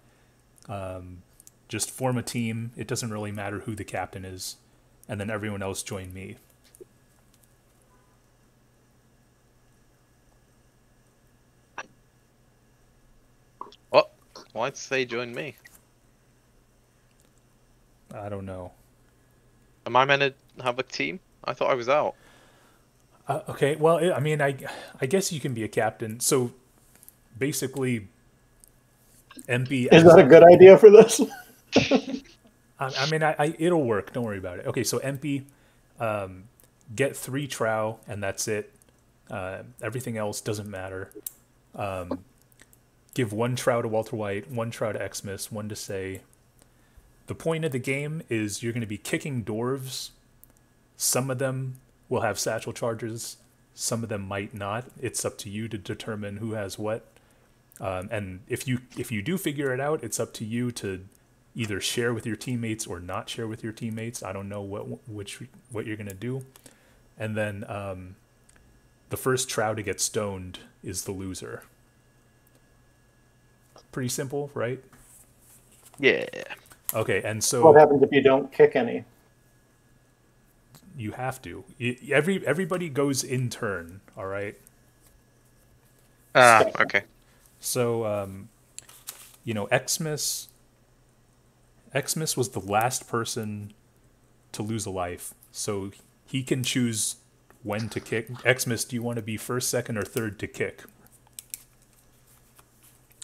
S3: um, just form a team. It doesn't really matter who the captain is, and then everyone else join me.
S1: What? Why'd they join me?
S3: I don't know.
S1: Am I meant to have a team? I thought I was out.
S3: Uh, okay, well, I I mean, I, I guess you can be a captain. So, basically, MP.
S2: Is that a good idea for this?
S3: I, I mean, I, I it'll work. Don't worry about it. Okay, so MP, um, get three trow, and that's it. Uh, everything else doesn't matter. Um, give one trow to Walter White, one trow to Xmas, one to say. The point of the game is you're going to be kicking dwarves. Some of them will have satchel charges. Some of them might not. It's up to you to determine who has what. Um, and if you if you do figure it out, it's up to you to either share with your teammates or not share with your teammates. I don't know what which what you're gonna do. And then um, the first trow to get stoned is the loser. Pretty simple, right?
S1: Yeah.
S3: Okay, and so
S2: What happens if you don't kick any?
S3: you have to. Every everybody goes in turn. All right.
S1: Ah, okay.
S3: So, um, you know, Xmas. Xmas was the last person to lose a life, so he can choose when to kick. Xmas, do you want to be first, second, or third to kick?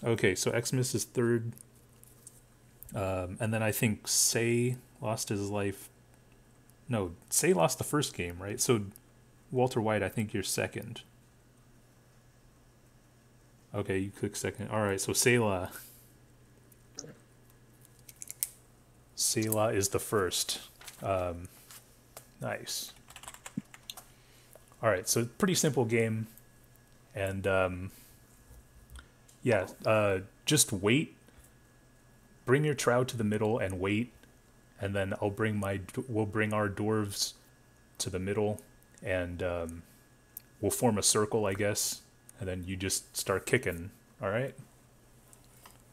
S3: Okay, so Xmas is third, um, and then I think Say lost his life. No, Say lost the first game, right? So, Walter White, I think you're second. Okay, you click second. All right, so Sayla. Sayla is the first. Um, nice. All right, so pretty simple game, and um, yeah, uh, just wait. Bring your trout to the middle and wait, and then I'll bring my we'll bring our dwarves to the middle, and um, we'll form a circle, I guess, and then you just start kicking. All right.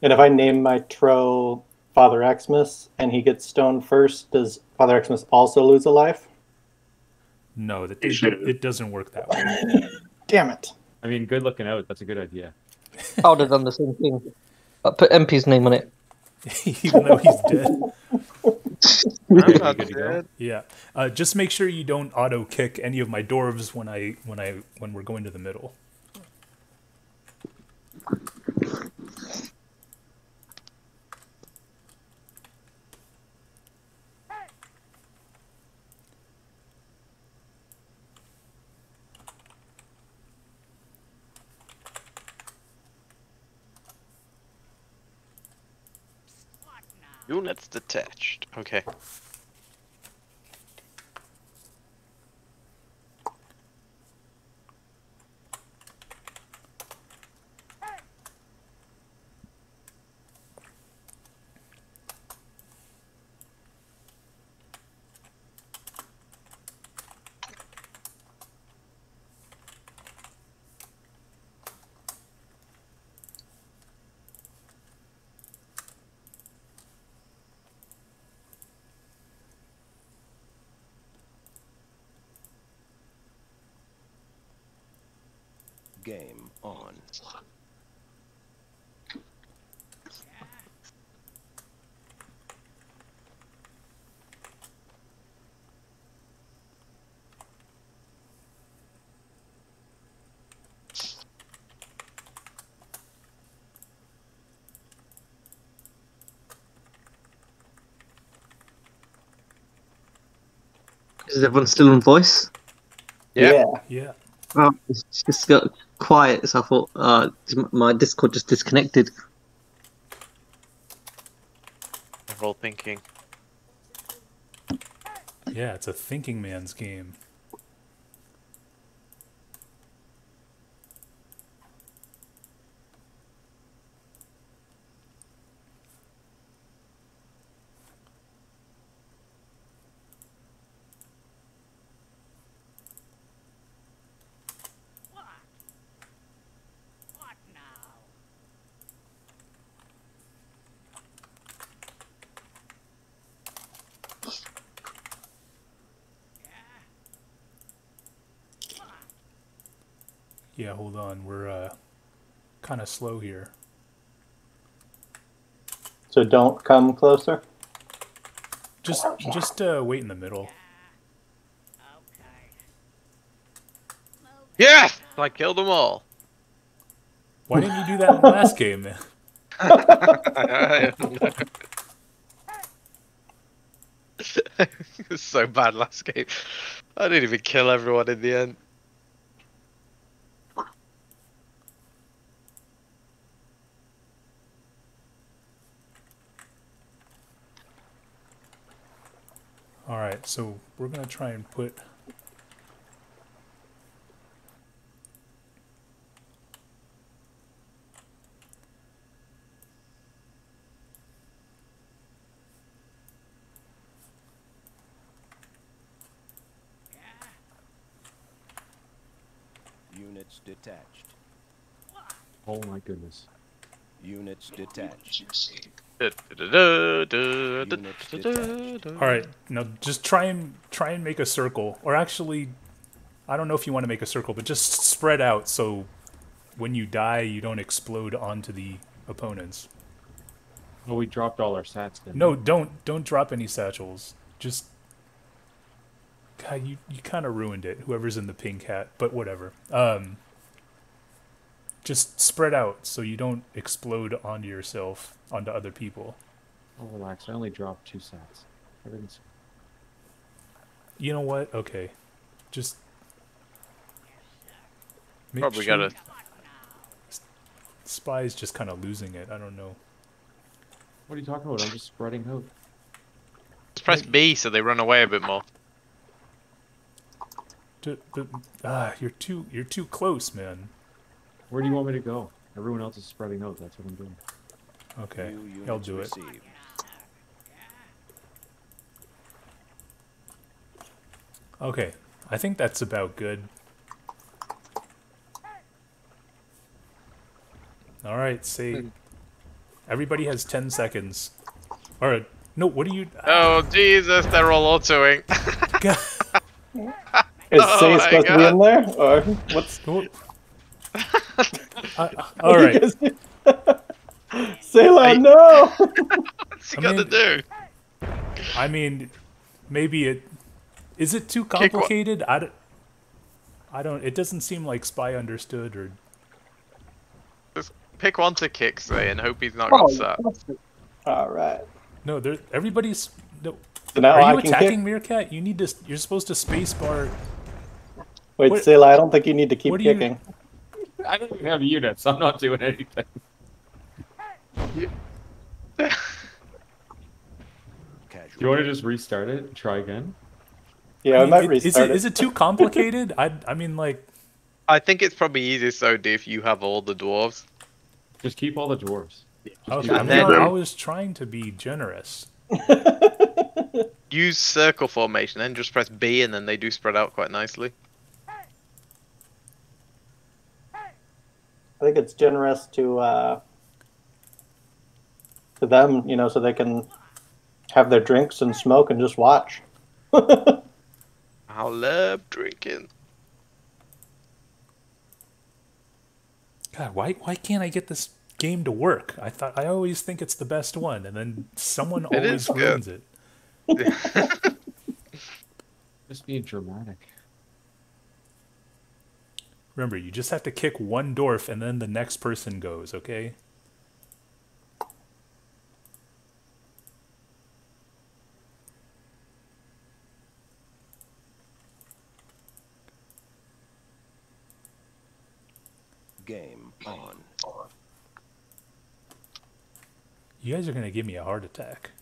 S2: And if I name my Trow Father Xmas and he gets stoned first, does Father Xmas also lose a life?
S3: No, that
S8: You
S3: it, it doesn't work that way.
S2: Damn it.
S4: I mean, good looking out. That's a good idea.
S7: I would have done the same thing. I put MP's name on it.
S3: Even though he's dead.
S1: I'm not
S4: good to go.
S3: Yeah. Uh, just make sure you don't auto kick any of my dwarves when I when I when we're going to the middle.
S1: Units detached. Okay.
S6: Game on.
S7: Is everyone still on voice?
S1: Yeah.
S3: Yeah.
S7: Oh, it's just got quiet, so I thought uh, my Discord just disconnected.
S1: We're all thinking.
S3: Yeah, it's a thinking man's game. Yeah, hold on. We're uh, kind of slow here.
S2: So don't come closer.
S3: Just just uh, wait in the middle.
S1: Yes! I killed them all.
S3: Why didn't you do that in the last game? man?
S1: I don't know. it was so bad last game. I didn't even kill everyone in the end.
S3: right, so we're going to try and put
S6: Units detached.
S4: Oh my goodness.
S6: Units detached.
S3: All right, now just try and try and make a circle, or actually, I don't know if you want to make a circle, but just spread out so when you die, you don't explode onto the opponents.
S4: Oh, we dropped all our sats.
S3: No, don't don't drop any satchels. Just God, you you kind of ruined it. Whoever's in the pink hat, but whatever. Um, just spread out so you don't explode onto yourself, onto other people.
S4: Oh, relax. I only dropped two sats. Everything's.
S3: You know what? Okay, just make
S1: Probably
S3: sure-
S1: gotta.
S3: Spy's just kind of losing it. I don't know.
S4: What are you talking about? I'm just spreading out.
S1: Just press B so they run away a bit more.
S3: D- but, ah, you're too you're too close, man.
S4: Where do you want me to go? Everyone else is spreading out. That's what I'm doing.
S3: Okay,
S6: New
S3: I'll
S6: units
S3: do it. Okay, I think that's about good. All right, say everybody has ten seconds. All right, no, what do you?
S1: Oh Jesus, they're all autoing.
S2: Is
S1: Oh
S2: Say
S1: my
S2: supposed to be in there, or what's?
S3: What- Uh, all right,
S2: Sayla, no.
S1: What's he
S3: I
S1: got to
S3: mean-
S1: do?
S3: I mean, maybe it is it too complicated. I don't. I don't. It doesn't seem like Spy understood or.
S1: Just pick one to kick, say, and hope he's not
S7: Oh,
S1: got sat.
S7: that's it.
S2: All right.
S3: No, there. Everybody's. No,
S2: So now
S3: are
S2: I
S3: you
S2: can
S3: attacking. Meerkat? You need to. You're supposed to spacebar.
S2: Wait,
S3: what-
S2: Sayla, I don't think you need to keep
S3: what do you-
S2: kicking.
S4: I don't even have units. I'm not doing anything.
S6: Casual.
S4: Do you want to just restart it and try again?
S2: Yeah,
S3: I
S2: I might
S3: it- is
S2: restart
S3: it, is it too complicated? I. I mean, like.
S1: I think it's probably easiest though if you have all the dwarves.
S4: Just keep all the dwarves.
S3: Okay,
S1: And
S3: I, mean,
S1: then-
S3: I was trying to be generous.
S1: Use circle formation, then just press B, and then they do spread out quite nicely.
S2: I think it's generous to uh, to them, you know, so they can have their drinks and smoke and just watch.
S1: I love drinking.
S3: God, why why can't I get this game to work? I thought I always think it's the best one, and then someone always
S1: is good.
S3: ruins it.
S4: Just being dramatic.
S3: Remember, you just have to kick one dwarf, and then the next person goes. Okay.
S6: Game on.
S3: You guys are gonna give me a heart attack.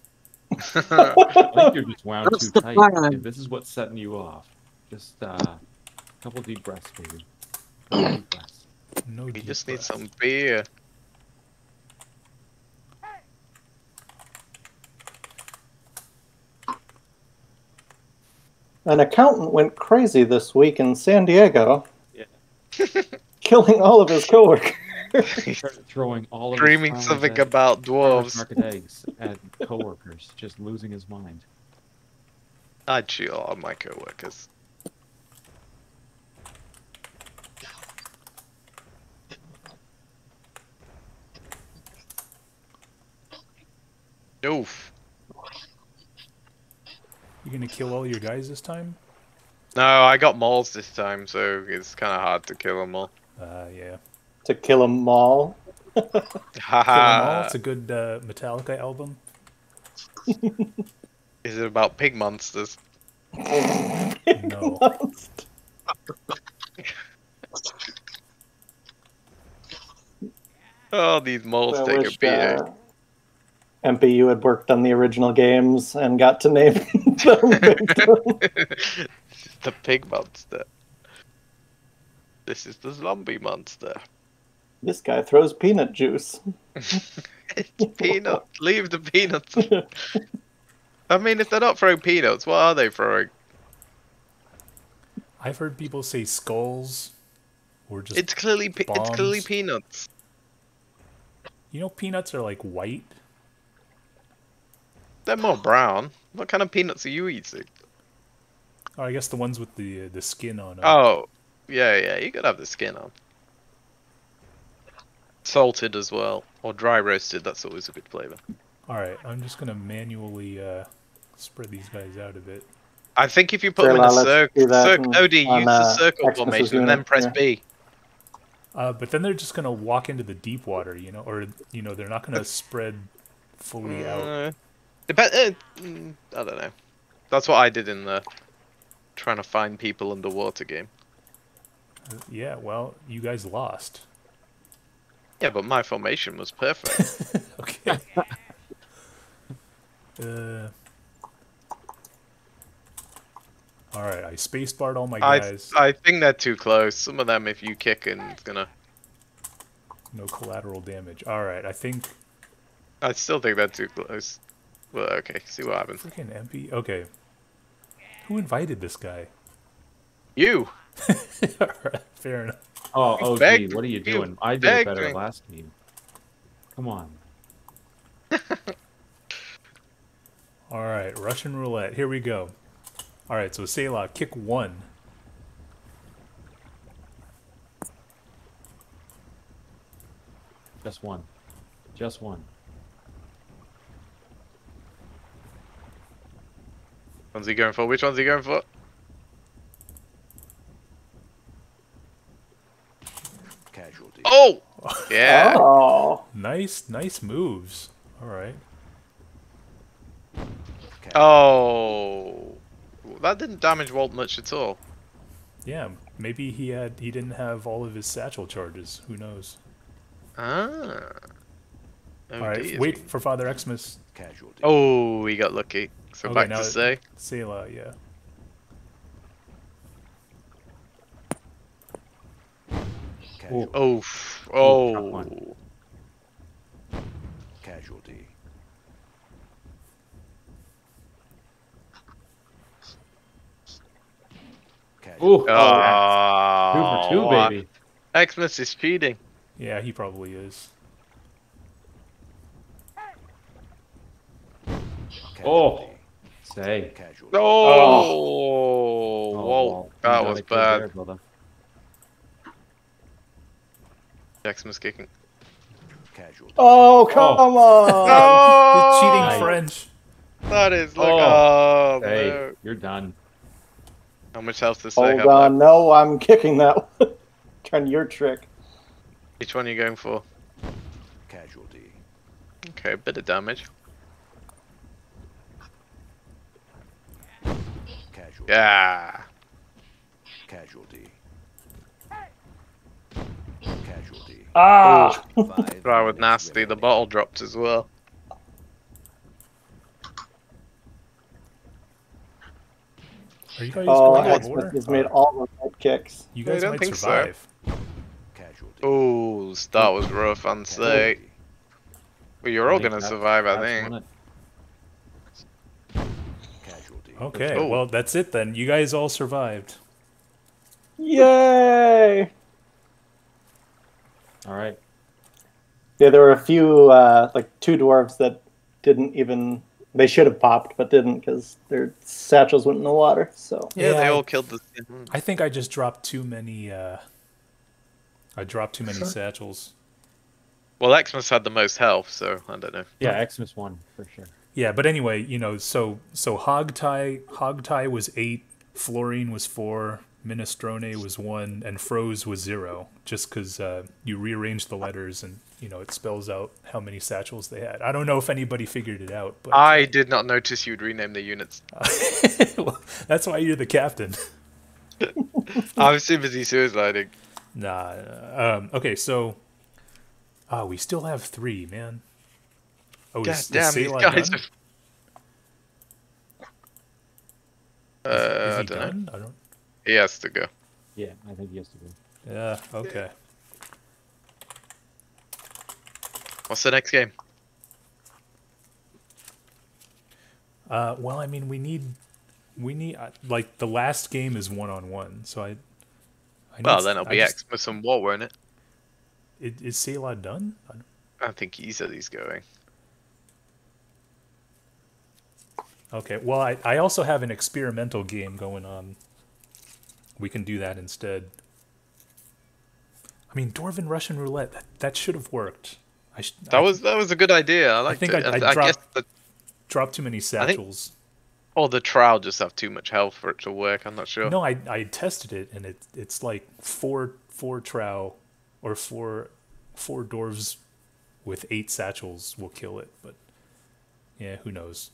S4: I think you're just wound
S7: That's
S4: too tight.
S7: plan.
S4: This is what's setting you off. Just uh, a couple deep breaths, baby. Couple.
S3: No.
S1: You just need some beer.
S2: An accountant went crazy this week in San Diego,
S1: Yeah.
S2: killing all of his coworkers.
S4: Started throwing all of
S1: Dreaming
S4: farmers
S1: something
S4: at-
S1: about
S4: farmers
S1: dwarves.
S4: market eggs at coworkers, just losing his mind.
S1: I'd shoot all of my coworkers. Oof.
S3: You gonna kill all your guys this time?
S1: No, I got mauls this time, so it's kind of hard to kill them all.
S3: Uh, yeah.
S2: to kill them all.
S1: Ha
S3: Kill 'Em All.
S1: ha.
S3: It's a good uh, Metallica album.
S1: Is it about pig monsters?
S3: No.
S1: Oh, these moles
S2: I
S1: take a
S2: wish
S1: beating.
S2: MPU had worked on the original games and got to name them.
S1: the pig monster. This is the zombie monster.
S2: this guy throws peanut juice.
S1: It's peanut. Leave the peanuts. I mean, if they're not throwing peanuts, what are they throwing?
S3: I've heard people say skulls. or just
S1: It's clearly pe- it's clearly peanuts.
S3: you know peanuts are like white.
S1: They're more brown. What kind of peanuts are you eating?
S3: Oh, I guess the ones with the uh, the skin on. 'em.
S1: Oh, yeah, yeah. You gotta have the skin on. Salted as well, or dry roasted. That's always a good flavor.
S3: All right, I'm just gonna manually uh, spread these guys out a bit.
S1: I think if you put them in a
S2: Sure, let's do
S1: circle,
S2: that
S1: circle
S2: in-
S1: OD, use
S2: on,
S1: the
S2: uh,
S1: circle
S2: Xmas's
S1: formation and then press
S2: yeah.
S1: B.
S3: Uh, but then they're just gonna walk into the deep water, you know, or you know they're not gonna spread fully out.
S1: Uh, dep- uh, mm, I don't know. That's what I did in the trying to find people underwater game.
S3: Yeah, well, you guys lost.
S1: Yeah, but my formation was perfect.
S3: Okay. uh. All right, I spacebarred all my
S1: I
S3: guys.
S1: I I think they're too close. Some of them, if you kick and it's gonna.
S3: No collateral damage. All right, I think
S1: I still think they're too close. Well, okay. See what happens.
S3: freaking MP. Okay. Who invited this guy?
S1: You.
S3: All right, fair enough.
S4: Oh,
S1: You
S4: OG,
S1: begged-
S4: what are you
S1: you
S4: doing? I did it better
S1: me.
S4: last game. Come on.
S3: All right, Russian roulette. Here we go. All right, so Sayla, kick one.
S4: Just one. Just one.
S1: One's he going for? Which one's he going for?
S6: Casualty.
S1: Oh! Yeah.
S2: Oh,
S3: Nice, nice moves. All right.
S6: Casualty.
S1: Oh. That didn't damage Walt much at all.
S3: Yeah, maybe he had he didn't have all of his satchel charges. Who knows?
S1: Ah. Oh,
S3: all right,
S1: dear.
S3: wait for Father Xmas.
S6: Casualty.
S1: Oh, he got lucky. So
S3: Okay,
S1: back
S3: now
S1: to
S3: it-
S1: say.
S3: Sayla, yeah.
S6: Casualty.
S1: Oh. Oh.
S4: one.
S6: Casualty. Casualty.
S4: Ooh,
S1: Oh.
S4: two for two,
S1: what?
S4: baby.
S1: Xmas is cheating.
S3: Yeah, he probably is.
S4: Oh, say.
S6: Casualty.
S1: Oh,
S4: Oh,
S1: oh, oh
S4: Walt, Walt,
S1: that was bad.
S4: there, brother.
S1: Xmas kicking.
S6: Casualty.
S2: oh, come oh. on!
S1: Oh,
S3: He's cheating
S4: Nice.
S3: French.
S1: That is look.
S4: Oh.
S1: Oh,
S4: Hey,
S1: no.
S4: you're done.
S1: How much health does they
S2: Hold
S1: have
S2: on, no, I'm kicking that one. Trying your trick.
S1: Which one are you going for?
S6: Casualty.
S1: Okay, bit of damage. Yeah.
S6: Casualty. Casualty.
S2: Ah!
S6: Five
S1: Try with nasty. The bottle dropped as well.
S3: Are you guys
S2: Oh,
S3: going out of
S2: Xmas
S3: order?
S2: has made all the right kicks.
S3: You guys
S1: don't
S3: might
S1: think so.
S3: survive.
S6: Casualty.
S1: Oh, that was rough on say.
S6: Casualty.
S1: Well, you're all gonna survive, I
S4: that's
S1: think.
S4: one
S6: Casualty.
S3: Okay,
S1: Oh.
S3: well that's it then. You guys all survived.
S2: Yay!
S4: All right.
S2: Yeah, there were a few, uh, like two dwarves that didn't even. They should have popped, but didn't because their satchels went in the water. So
S1: Yeah, they
S3: Yeah.
S1: all killed the.
S3: I think I just dropped too many. Uh, I dropped too many satchels.
S1: Well, Xmas had the most health, so I don't know.
S4: Yeah, Xmas one for sure.
S3: Yeah, but anyway, you know, so so Hogtie Hogtie was eight, Fluorine was four, Minestrone was one, and Froze was zero. Just because uh, you rearrange the letters and you know it spells out how many satchels they had. I don't know if anybody figured it out, but
S1: I did not notice you'd rename the units.
S3: Well, that's why you're the captain.
S1: I was too busy suiciding.
S3: Nah. Um, okay, so ah, we still have three, man. Oh,
S1: God
S3: is, is
S1: damn, these guys
S3: done?
S1: are.
S3: Is- is
S1: Uh,
S3: he
S1: I don't know.
S3: done? I don't.
S1: He has to go.
S4: Yeah, I think he has to go.
S3: Yeah. Okay.
S1: What's the next game?
S3: Uh, well, I mean, we need, we need uh, like the last game is one on one, so I, I
S1: Well, then it'll
S3: I
S1: be
S3: just-
S1: Xmas and War, won't it?
S3: Is, is Sayla done? I don't-
S1: I think he said he's going.
S3: Okay, well, I, I also have an experimental game going on. We can do that instead. I mean, Dwarven Russian roulette, that, that should have worked. I sh-
S1: That
S3: I
S1: was that was a good idea. I liked
S3: think. I- I
S1: I, I guess
S3: dropped-
S1: the
S3: dropped too many satchels.
S1: or the trow just have too much health for it to work. I'm not sure.
S3: No, I, I tested it, and it it's like four four trow or four four dwarves with eight satchels will kill it. But yeah, who knows?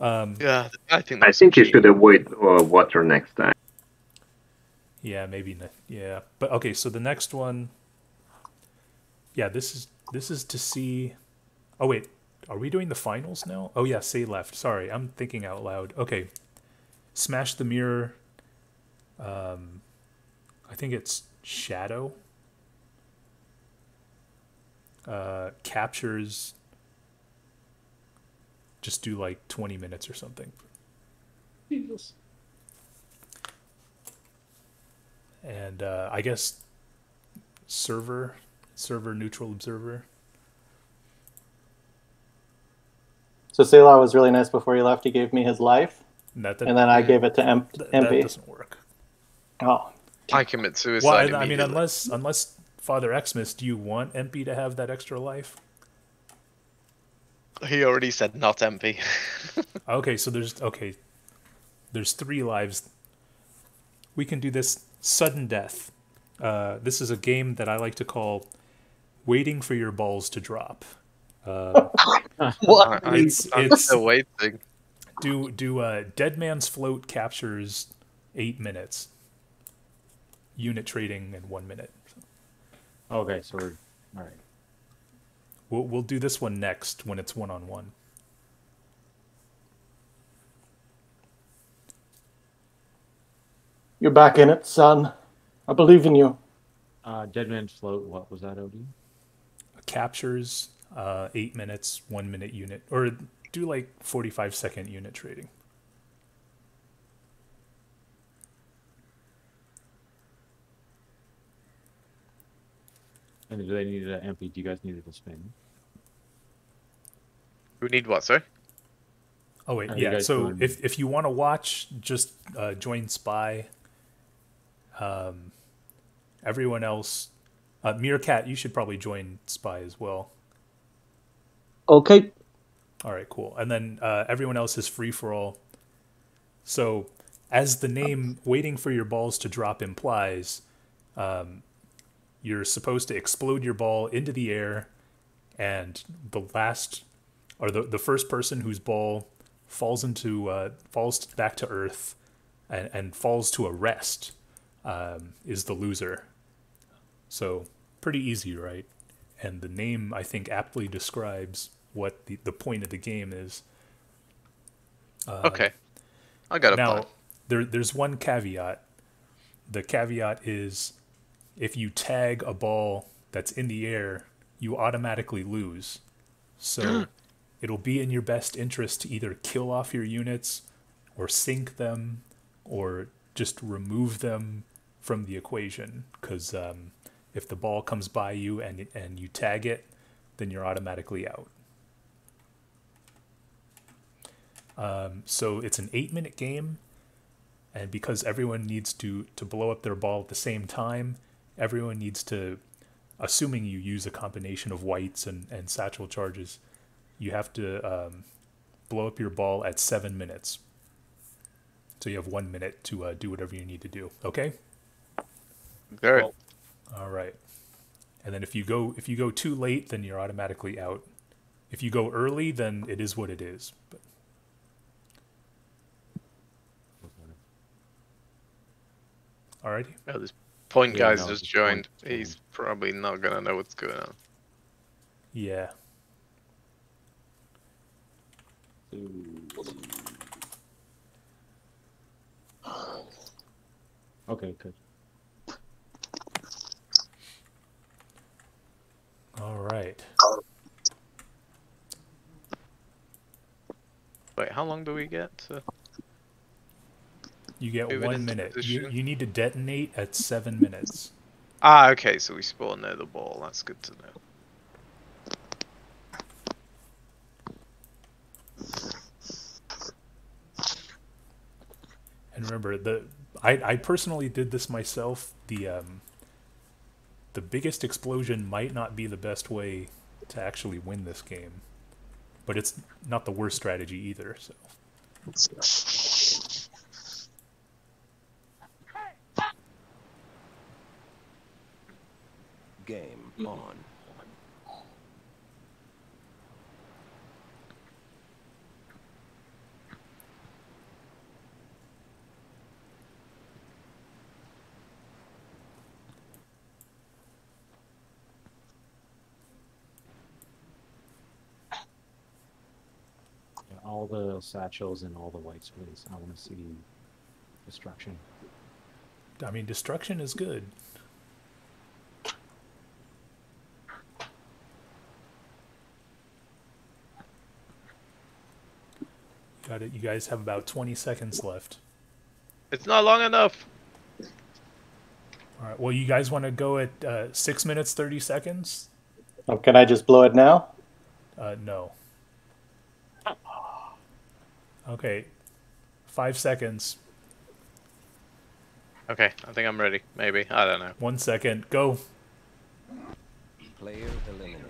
S3: Um,
S1: Yeah, I think.
S8: I think you should avoid uh, water next time.
S3: Yeah, maybe. Ne- yeah, but okay. So the next one. Yeah, this is this is to see. Oh wait, are we doing the finals now? Oh yeah, say left. Sorry, I'm thinking out loud. Okay, smash the mirror. Um, I think it's shadow. Uh, captures. Just do like 20 minutes or something. and uh, I guess server server neutral observer.
S2: So Sayla was really nice before he left. He gave me his life,
S3: That, that,
S2: and then I gave it to Emp-
S3: that, that doesn't work.
S2: Oh,
S1: I commit suicide.
S3: Well, I, I mean, unless unless Father Xmas, do you want MP to have that extra life?
S1: He already said not MP.
S3: Okay, so there's okay, there's three lives. We can do this sudden death. Uh, this is a game that I like to call "Waiting for Your Balls to Drop." Uh,
S7: What?
S1: I,
S3: It's-
S1: I'm
S3: it's-
S1: still waiting.
S3: do do uh, Dead Man's Float captures eight minutes. Unit trading in one minute.
S4: Okay, so we're all right.
S3: We'll we'll do this one next when it's one on one.
S2: you're back in it, son. I believe in you.
S4: Uh, Dead Man's Float. What was that, Od?
S3: Captures uh, eight minutes, one minute unit, or do like forty five second unit trading.
S4: And do they need it empty? Do you guys need it to spin?
S1: We need what, sorry?
S3: Oh wait,
S4: Are you
S3: yeah. So
S4: doing-
S3: if if you want to watch, just uh, join Spy. Um, everyone else, uh, Meerkat, you should probably join Spy as well.
S7: Okay.
S3: All right, cool. And then uh, everyone else is free for all. So, as the name "Waiting for Your Balls to Drop" implies, um, you're supposed to explode your ball into the air, and the last, or the the first person whose ball falls into uh, falls back to Earth, and, and falls to a rest, um, is the loser. So pretty easy, right? And the name I think aptly describes what the, the point of the game is. Uh,
S1: Okay. I got a
S3: now,
S1: plan.
S3: there, there's one caveat. The caveat is if you tag a ball that's in the air, you automatically lose. So it'll be in your best interest to either kill off your units or sink them or just remove them from the equation. Because um, if the ball comes by you and, and you tag it, then you're automatically out. Um, so it's an eight minute game, and because everyone needs to to blow up their ball at the same time, everyone needs to, assuming you use a combination of wights and and satchel charges, you have to um, blow up your ball at seven minutes. So you have one minute to uh, do whatever you need to do. Okay.
S1: Very.
S4: well-
S3: All right. And then if you go if you go too late, then you're automatically out. If you go early, then it is what it is. But alrighty.
S1: Oh, this point
S4: Yeah,
S1: guy's
S4: no,
S1: just joined.
S4: point-
S1: He's probably not gonna know what's going on.
S3: Yeah.
S4: Okay, good.
S3: All right.
S1: Wait, how long do we get? To...
S3: You get
S1: Move
S3: one minute. You, you need to detonate at seven minutes.
S1: Ah, okay, so we spawn near the ball. That's good to know.
S3: And remember, the I, I personally did this myself. The um, the biggest explosion might not be the best way to actually win this game, but it's not the worst strategy either. So
S6: Game on.
S4: The satchels and all the white space. I want to see destruction.
S3: I mean, destruction is good. Got it. You guys have about twenty seconds left.
S1: It's not long enough.
S3: All right. Well, you guys want to go at uh, six minutes thirty seconds?
S2: Oh, can I just blow it now?
S3: Uh, no. Okay. Five seconds.
S1: Okay, I think I'm ready. Maybe. I don't know.
S3: One second. Go.
S6: Player eliminated.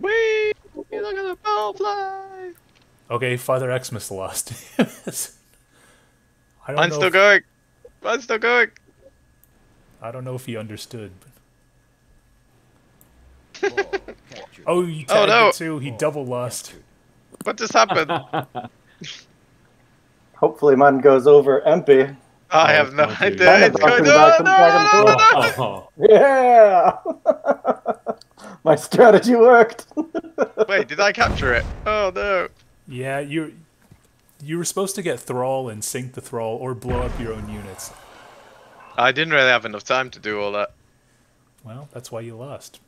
S1: Whee! Look at the ball fly!
S3: Okay, Father Xmas lost. I don't
S1: Mine's
S3: know
S1: still
S3: if-
S1: going. Mine's still going.
S3: I don't know if he understood.
S6: Ball captured.
S3: Oh, you
S1: Oh,
S3: tagged
S1: no.
S3: it too. He double lost.
S1: What just happened?
S2: Hopefully mine goes over empty.
S1: I have no
S4: it's going to.
S1: idea. It's going
S2: and back and
S1: no,
S2: back
S1: no, no, no.
S4: Oh,
S2: Yeah! My strategy worked.
S1: Wait, did I capture it? Oh no.
S3: Yeah, you you were supposed to get thrall and sink the thrall or blow up your own units.
S1: I didn't really have enough time to do all that.
S3: Well, that's why you lost.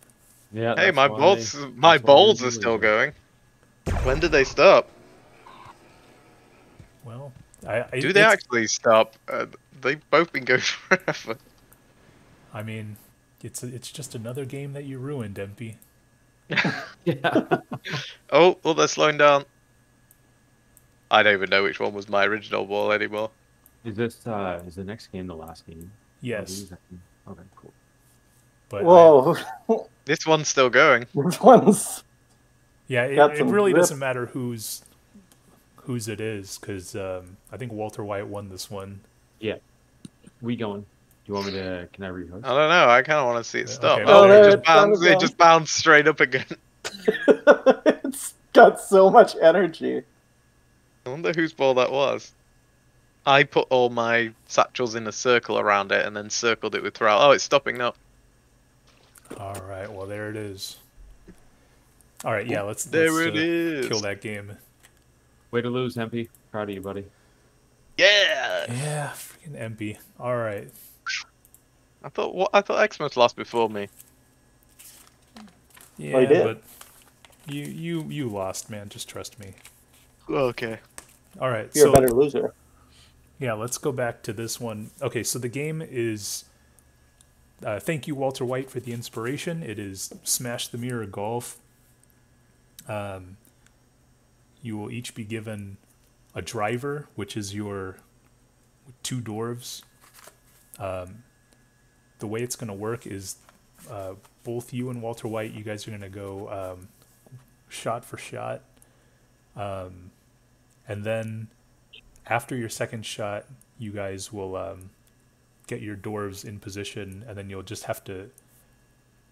S4: yeah.
S1: Hey, my
S4: why-
S1: bolts, my
S4: that's why
S1: balls
S4: we
S1: are still going. When did they stop?
S3: Well, I, I
S1: Do they actually stop? Uh, they've both been going forever.
S3: I mean, it's it's just another game that you ruined, MP.
S4: Yeah.
S1: Oh, oh, they're slowing down. I don't even know which one was my original ball anymore.
S4: Is this uh is the next game the last game?
S3: Yes,
S4: Okay, cool.
S3: but I-
S2: Whoa.
S1: This one's still going.
S2: this one's.
S3: Yeah, it, it really
S2: grip.
S3: doesn't matter whose whose it is because um, I think Walter White won this one.
S4: Yeah, we going. Do you want me to can I rehost?
S1: I don't know. I kind of want to see it stop.
S3: okay,
S1: oh,
S3: well,
S1: it
S2: it
S1: just bounced.
S2: is.
S1: It just bounced straight up again.
S2: it's got so much energy.
S1: I wonder whose ball that was. I put all my satchels in a circle around it and then circled it with thrall. Oh, it's stopping now.
S3: All right, well there it is. All right, yeah, let's,
S1: There
S3: let's
S1: it
S3: uh,
S1: is.
S3: kill that game.
S4: Way to lose, MP. Proud of you, buddy.
S1: Yeah.
S3: Yeah, freaking MP. All right.
S1: I thought what? I thought Xmas lost before me.
S3: Yeah,
S2: he did.
S3: but you you you lost, man. Just trust me.
S1: Okay.
S3: All right.
S2: You're
S3: so
S2: a better loser.
S3: yeah, let's go back to this one. Okay, so the game is. Uh, thank you, Walter White, for the inspiration. It is Smash the Mirror Golf. Um, you will each be given a driver, which is your two dwarves. Um, the way it's going to work is uh, both you and Walter White, you guys are going to go um, shot for shot. Um, and then after your second shot, you guys will um, get your dwarves in position, and then you'll just have to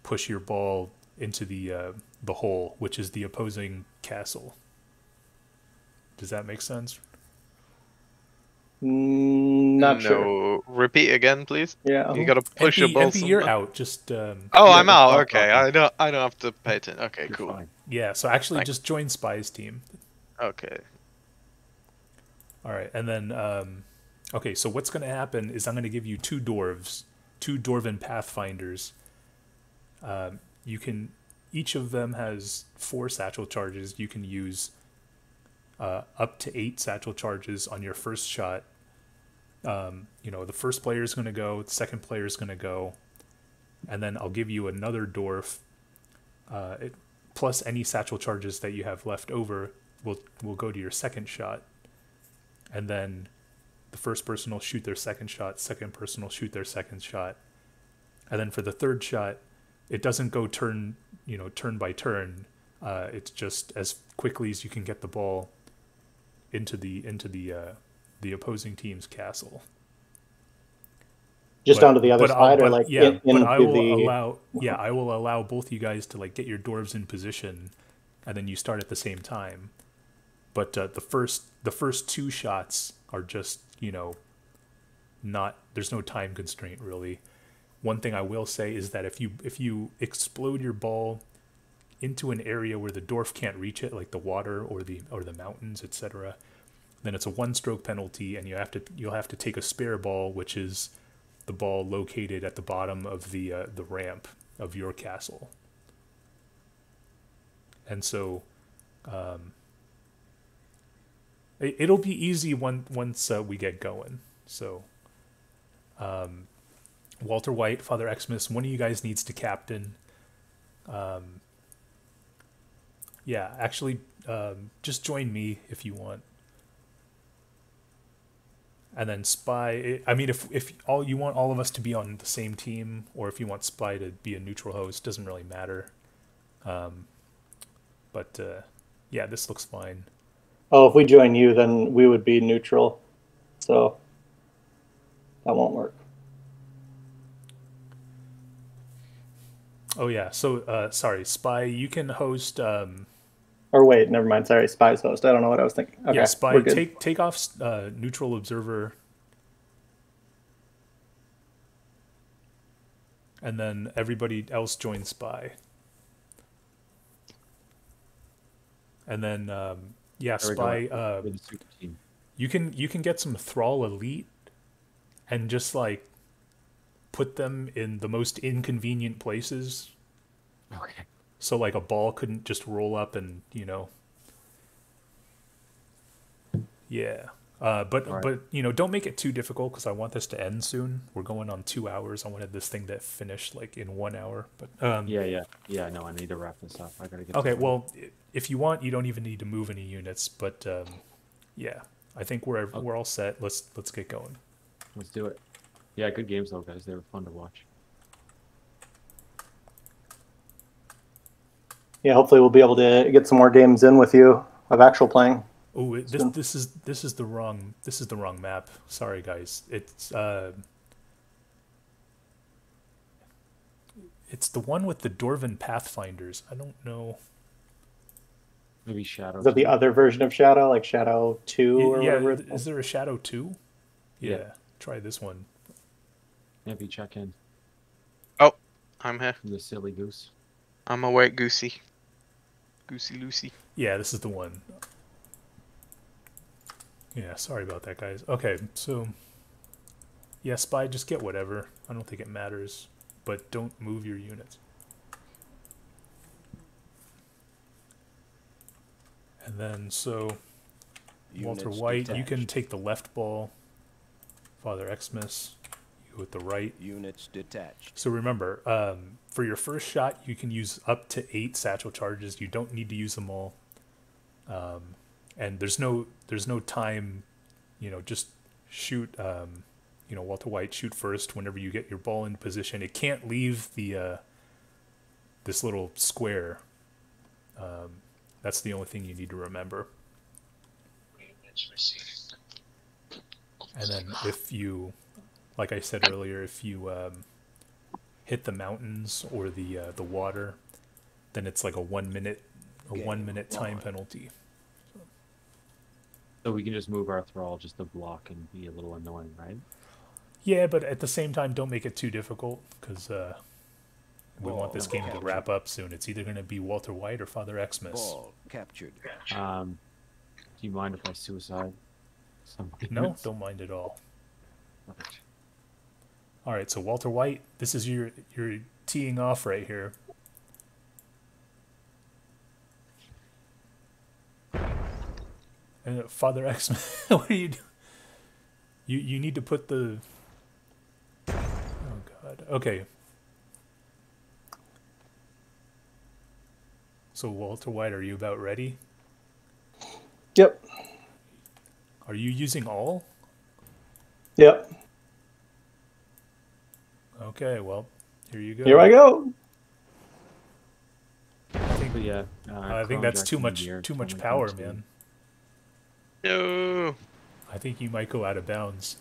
S3: push your ball into the uh, the hole, which is the opposing castle. Does that make sense?
S2: Mm, not
S1: no.
S2: sure.
S1: Repeat again, please.
S2: Yeah.
S1: You gotta push your
S3: MP,
S1: ball.
S3: MP, you're out. Just um,
S1: Oh, I'm out.
S2: oh,
S1: Okay,
S2: okay.
S1: I don't. I don't have to pay attention. Okay,
S4: You're
S1: cool.
S4: fine.
S3: yeah. So actually,
S1: Thanks.
S3: just join Spy's team.
S1: Okay.
S3: All right, and then um, okay. So what's going to happen is I'm going to give you two dwarves, two dwarven pathfinders. Um, you can each of them has four satchel charges you can use. uh, up to eight satchel charges on your first shot. Um, you know, the first player is going to go, the second player is going to go, and then I'll give you another dwarf. Uh, it, plus any satchel charges that you have left over will will go to your second shot, and then the first person will shoot their second shot, second person will shoot their second shot, and then for the third shot, it doesn't go turn you know turn by turn. Uh, it's just as quickly as you can get the ball into the into the uh, the opposing team's castle.
S2: Just
S3: But-
S2: onto the other
S3: but
S2: side, or like
S3: yeah,
S2: in,
S3: but
S2: into
S3: I will
S2: the.
S3: allow yeah I will allow both you guys to like get your dwarves in position, and then you start at the same time. But uh, the first the first two shots are just you know not there's no time constraint really. One thing I will say is that if you if you explode your ball into an area where the dwarf can't reach it, like the water or the or the mountains, etc., then it's a one stroke penalty, and you have to you'll have to take a spare ball, which is the ball located at the bottom of the uh, the ramp of your castle. And so, um, it, it'll be easy one, once uh, we get going. So, um, Walter White, Father Xmas, one of you guys needs to captain. Um, yeah, actually, um, just join me if you want and then spy i mean if if all you want all of us to be on the same team or if you want spy to be a neutral host doesn't really matter um but uh yeah this looks fine
S2: Oh, if we join you, then we would be neutral. So that won't work.
S3: Oh yeah so uh sorry spy you can host um
S2: Or wait, never mind. Sorry, Spy's host. I don't know what I was thinking. Okay,
S3: yeah spy take take off uh neutral observer and then everybody else join spy and then um yeah
S4: There
S3: spy uh
S4: We're the super team.
S3: you can you can get some thrall elite and just like put them in the most inconvenient places
S4: Okay.
S3: so like a ball couldn't just roll up and you know yeah uh, but
S4: Alright.
S3: but you know don't make it too difficult because i want this to end soon we're going on two hours i wanted this thing to finish like in one hour but um
S4: Yeah, yeah, yeah. No, I need to wrap this up. I gotta get.
S3: okay well if you want you don't even need to move any units but um yeah i think we're we're all set let's let's get going
S4: Let's do it. Yeah, good games though, guys. They were fun to watch.
S2: Yeah, hopefully we'll be able to get some more games in with you of actual playing.
S3: Oh, this
S2: So-
S3: this is this is the wrong this is the wrong map. Sorry, guys. It's uh, it's the one with the Dwarven Pathfinders. I don't know.
S4: Maybe Shadow.
S2: Is that the other version of Shadow, like Shadow Two
S3: Y-
S2: or
S3: yeah,
S2: whatever?
S3: th- is there a Shadow two? Yeah,
S4: Yeah.
S3: try this one.
S4: Maybe check in.
S1: Oh, I'm here.
S4: The silly goose.
S1: I'm awake, Goosey. Goosey Lucy.
S3: Yeah, this is the one. Yeah, sorry about that, guys. Okay, so yeah, spy, just get whatever. I don't think it matters, but don't move your units. And then so Walter
S6: Units
S3: White, you can take the left ball. Father Xmas, you with the right.
S6: Units detached.
S3: So remember, um, for your first shot, you can use up to eight satchel charges. You don't need to use them all. Um, and there's no there's no time, you know, just shoot. Um, you know, Walter White, shoot first whenever you get your ball in position. It can't leave the uh, this little square. Um, that's the only thing you need to remember. And then if you, like I said earlier, if you um, hit the mountains or the uh, the water, then it's like a one minute a
S6: Game
S3: one minute time
S6: on.
S3: penalty.
S4: So we can just move our thrall just to block and be a little annoying, right?
S3: Yeah, but at the same time, don't make it too difficult because uh, we want this
S6: Ball
S3: game to wrap up soon. It's either going to be Walter White or Father Xmas.
S6: Ball captured.
S4: Um, do you mind if I suicide? Some
S3: No, don't mind at all.
S4: Perfect.
S3: All right, so Walter White, this is your your teeing off right here. Uh, Father X, what are you doing? You you need to put the. Oh God. Okay. So Walter White, are you about ready?
S2: Yep.
S3: Are you using all?
S2: Yep.
S3: Okay. Well, here you go.
S2: Here I go.
S3: I think,
S4: But yeah, uh,
S3: I think that's too much too much power, man.
S1: No.
S3: I think you might go out of bounds.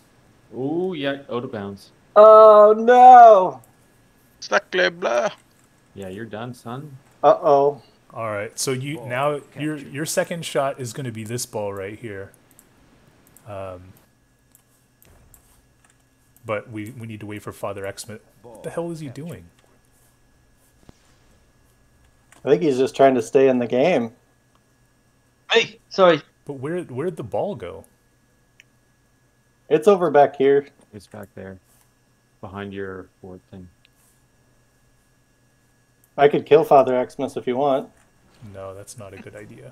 S4: Oh yeah, out of bounds.
S2: Oh no.
S1: Exactly, blah.
S4: Yeah, you're done, son.
S2: Uh oh.
S3: All right. So you
S6: Ball
S3: now your
S6: captured.
S3: your second shot is going to be this ball right here. Um, but we we need to wait for Father Xmas. What the hell is he doing?
S2: I think he's just trying to stay in the game.
S7: Hey, sorry.
S3: But where where'd the ball go?
S2: It's over back here.
S4: It's back there, behind your board thing.
S2: I could kill Father Xmas if you want.
S3: No, that's not a good idea.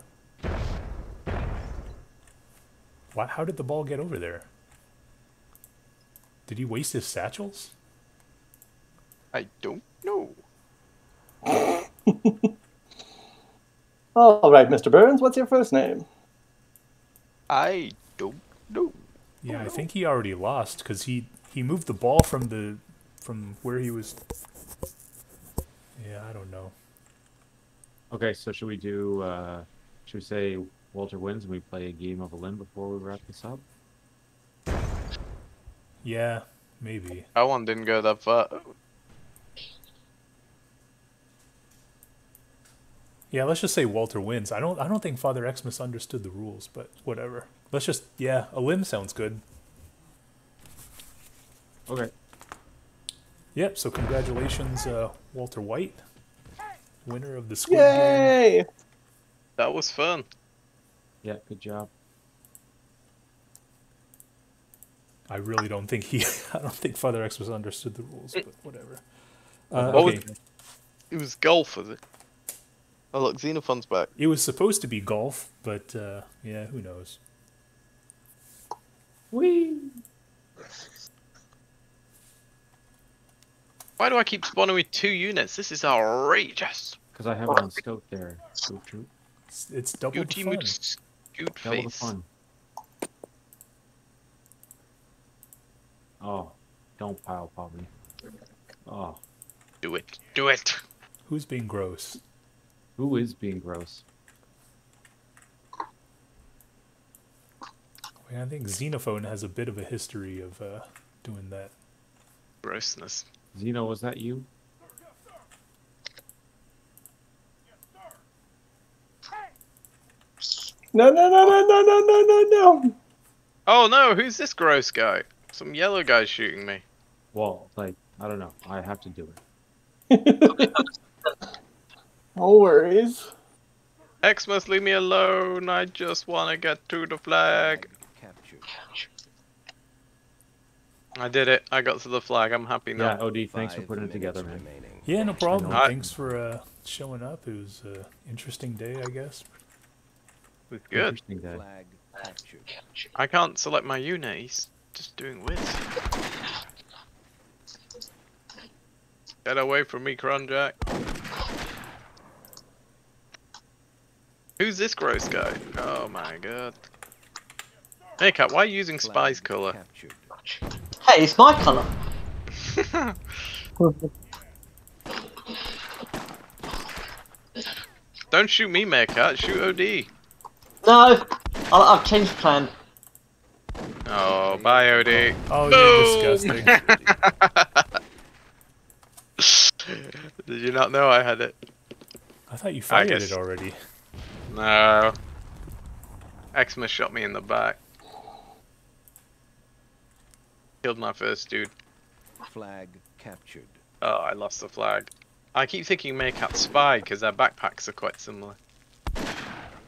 S3: Why, how did the ball get over there? Did he waste his satchels?
S1: I don't know.
S2: All right, Mr. Burns, what's your first name?
S1: I don't know.
S3: Yeah, I think he already lost because he he moved the ball from the from where he was. Yeah, I don't know.
S4: Okay, so should we do? uh Should we say Walter wins and we play a game of a limb before we wrap this up?
S3: Yeah, maybe.
S1: That one didn't go that far.
S3: Yeah, let's just say Walter wins. I don't I don't think Father Xmas understood the rules, but whatever. Let's just yeah, a limb sounds good.
S4: Okay.
S3: Yep. So congratulations, uh, Walter White, winner of the Squid Game.
S2: Yay!
S1: That was fun.
S4: Yeah, good job.
S3: I really don't think he. I don't think Father Xmas understood the rules, but whatever. Uh,
S1: What was- It was golf, was it? Oh look, Xenophon's back.
S3: It was supposed to be golf, but uh, yeah, who knows?
S4: Whee!
S1: Why do I keep spawning with two units? This is outrageous.
S4: Because I have it on scope there. Scope troop.
S3: It's, it's double the
S1: Gucci
S3: fun.
S1: Moots. Good
S4: Double the
S1: face.
S4: fun. Oh, don't pile pop me. Oh,
S1: Do it. Do it.
S3: Who's being gross?
S4: who is being gross?
S3: I think Xenophon has a bit of a history of uh, doing that.
S1: Grossness.
S4: Zeno, was that you?
S2: No, no, no, no, no, no, no, no, no.
S1: Oh no, who's this gross guy? Some yellow guy shooting me.
S4: Well, like, I don't know. I have to do it.
S2: No worries.
S1: Xmas, leave me alone. I just want to get to the flag.
S6: Captured.
S1: I did it. I got to the flag. I'm happy now.
S4: Yeah,
S1: now.
S4: OD, thanks for putting it together, man.
S6: remaining.
S3: Yeah, no problem.
S1: know.
S3: Thanks for uh, showing up. It was an interesting day, I guess.
S1: It was good.
S4: Interesting day.
S6: Flag captured.
S1: I can't select my unit. Just doing whiz. Get away from me, Kronjak. Who's this gross guy? Oh my god. Hey Cat, why are you using Spy's colour?
S7: Hey, it's my colour.
S1: Don't shoot me, Meerkat. Shoot OD.
S7: No, I'll, I've changed plan.
S1: Oh, bye OD.
S3: Oh,
S1: Boom!
S3: you're disgusting.
S1: Did you not know I had it?
S3: I thought you fired
S1: guess-
S3: it already.
S1: No. Xmas shot me in the back. Killed my first dude.
S6: Flag captured.
S1: Oh, I lost the flag. I keep thinking Meerkat spy because their backpacks are quite similar.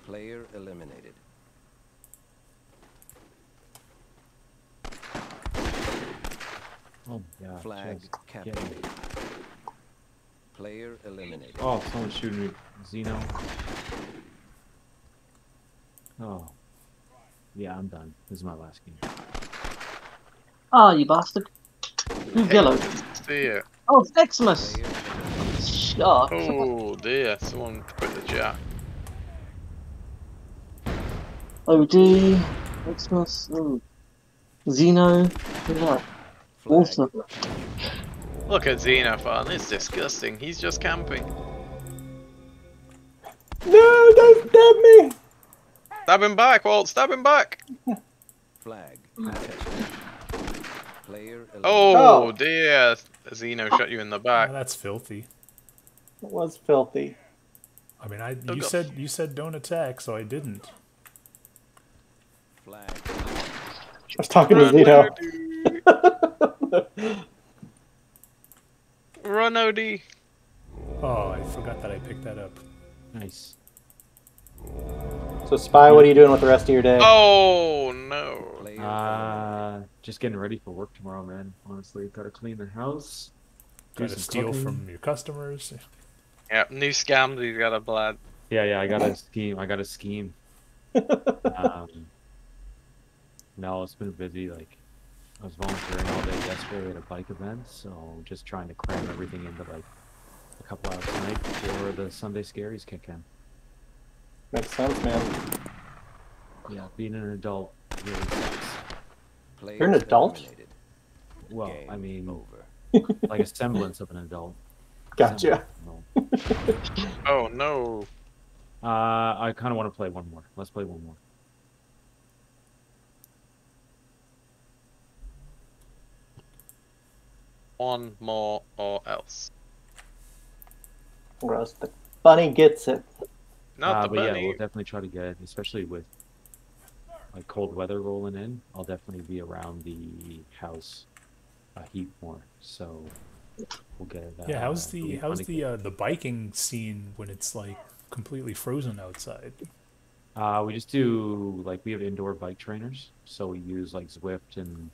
S6: Player eliminated.
S4: Oh, yeah.
S6: Flag
S4: jeez.
S6: captured. Player eliminated.
S4: Oh, someone's shooting me. Zeno. Oh. Yeah, I'm done. This is my last game.
S7: Ah, you bastard. Who's yellow?
S1: See it.
S7: Oh, it's Xmas.
S6: Player eliminated.
S7: Oh,
S1: Oh dear, someone quit the chat.
S7: OD, Xmas, oh. Xeno, yeah.
S6: Flag
S7: Water.
S1: Look at Xenophon, it's disgusting. He's just camping.
S2: No, don't stab me!
S1: Stab him back, Walt, stab him back!
S6: Flag. Hmm. Player.
S1: Oh,
S2: Oh.
S1: dear. Xeno shot you in the
S3: Oh,
S1: back.
S3: Ah, that's filthy.
S2: It was filthy.
S3: I mean, I
S1: Don't
S3: you said you said don't attack, so I didn't.
S6: Flag
S2: I was talking to
S1: Run,
S2: Zito.
S1: OD. Run, OD.
S3: Oh, I forgot that I picked that up.
S4: Nice.
S2: so, Spy, what are you doing with the rest of your day?
S1: Oh, no.
S6: player
S4: Uh, just getting ready for work tomorrow, man. Honestly, gotta clean the house.
S3: Gotta steal
S4: cooking.
S3: from your customers.
S1: Yeah, new scams he's got a blad.
S4: Yeah, yeah, I got a scheme. I got a scheme. um, no, it's been busy. Like, I was volunteering all day yesterday at a bike event, so just trying to cram everything into like a couple hours tonight before the Sunday scaries kick in.
S2: Makes sense, man.
S4: Yeah, being an adult really sucks.
S2: You're an adult?
S6: eliminated.
S4: Well,
S6: Game
S4: I mean,
S6: over.
S4: like a semblance of an adult.
S2: Gotcha.
S4: Semblance, no.
S1: Oh, no.
S4: Uh, I kind of want to play one more. Let's play one more.
S1: One more or else.
S2: Gross. The bunny gets it.
S1: Not
S4: uh,
S1: the
S4: but yeah, we'll definitely try to get it, especially with like cold weather rolling in. I'll definitely be around the house a heap more, so we'll get it. Uh,
S3: Yeah, how's the
S4: be
S3: how's the uh, the biking scene when it's like completely frozen outside?
S4: Uh, we just do like we have indoor bike trainers, so we use like Zwift and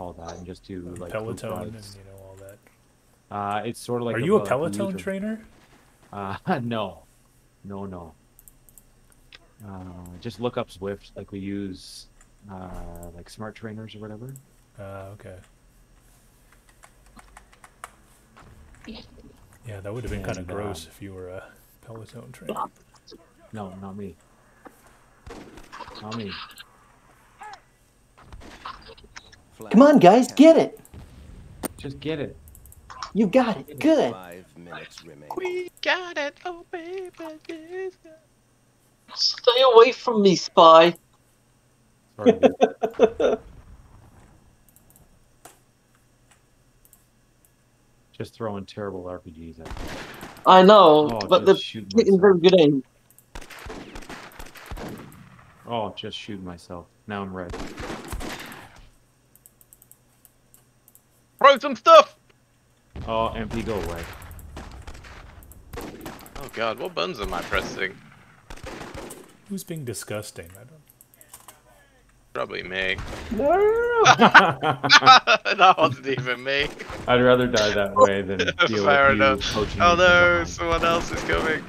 S4: all that, and just do like group
S3: Peloton and you know all that.
S4: Uh, it's sort of like
S3: Are you a Peloton
S4: boozer.
S3: trainer?
S4: Uh, no, no, no. Uh, just look up Zwift, Like we use uh, like smart trainers or whatever.
S3: Uh, okay. Yeah, that would have been kind of gross
S4: um,
S3: if you were a Peloton trainer.
S4: No, not me. Not me.
S2: Come on, guys, get it.
S4: Just get it.
S2: You got it. Good.
S6: Five minutes remain.
S1: We got it, oh baby.
S7: stay away from me, spy.
S4: Sorry. Just throwing terrible RPGs at me.
S7: I know,
S4: Oh,
S7: but they're
S4: just shooting
S7: hitting very good aim.
S4: Oh, just shoot myself. Now I'm red.
S1: Throw some stuff!
S4: Oh, MP, go away.
S1: Oh god, what buttons am I pressing?
S3: Who's being disgusting? I don't.
S1: Probably me.
S2: No, no, no, no.
S1: that wasn't even me.
S4: I'd rather die that way than deal
S1: Fair
S4: with you
S1: enough.
S4: poaching
S1: Oh no, someone else is coming.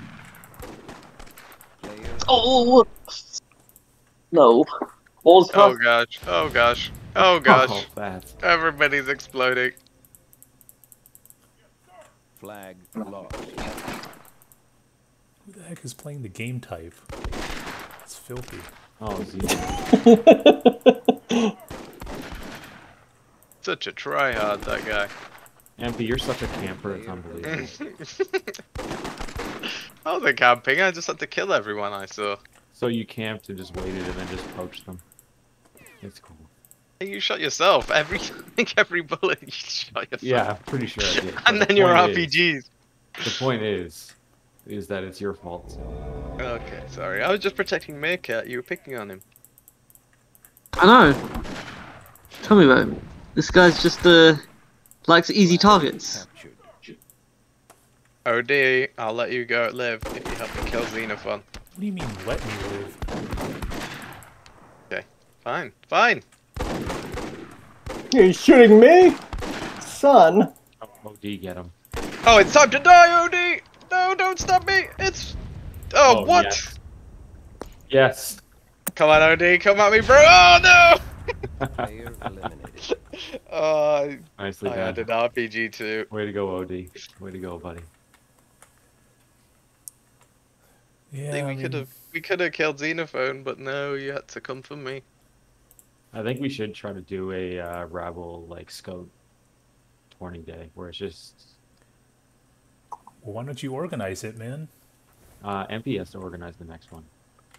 S7: Oh no, balls
S1: Oh gosh, oh gosh, oh gosh.
S4: Oh, that's
S1: Everybody's exploding.
S6: Flag lost.
S3: Who the heck is playing the game type? It's filthy.
S4: oh, Z.
S1: Such a tryhard, that guy.
S4: MP, you're such a camper. It's unbelievable.
S1: I wasn't camping, I just had to kill everyone I saw.
S4: so you camped and just waited and then just poached them. It's cool.
S1: You shot yourself. Every I think every bullet you shot yourself.
S4: Yeah, pretty sure I did.
S1: And
S4: the
S1: then your
S4: point is-
S1: RPGs.
S4: the point is, is that it's your fault.
S1: Okay, sorry. I was just protecting Meerkat. You were picking on him.
S7: I know. Tell me about him. This guy's just uh likes easy targets.
S6: Captured.
S1: OD, I'll let you go live if you help me kill Xenophon.
S3: What do you mean, let me live?
S1: Okay, fine, fine.
S2: You're shooting me, son.
S4: Oh, OD, get him.
S1: Oh, it's time to die, OD! No, don't stop me! It's. Oh,
S4: Oh,
S1: what?
S4: yes. Yes.
S1: Come on, OD, come at me, bro. Oh no!
S6: Player eliminated.
S1: Oh,
S4: Nicely
S1: I had
S4: done.
S1: an RPG too.
S4: Way to go, OD. Way to go, buddy.
S3: Yeah,
S1: think
S3: I
S1: we could have we could have killed Xenophon, but no, you had to come for me.
S4: I think we should try to do a uh, Rabble like scout tourney day where it's just
S3: well, why don't you organize it, man?
S4: uh, MP has to organize the next one.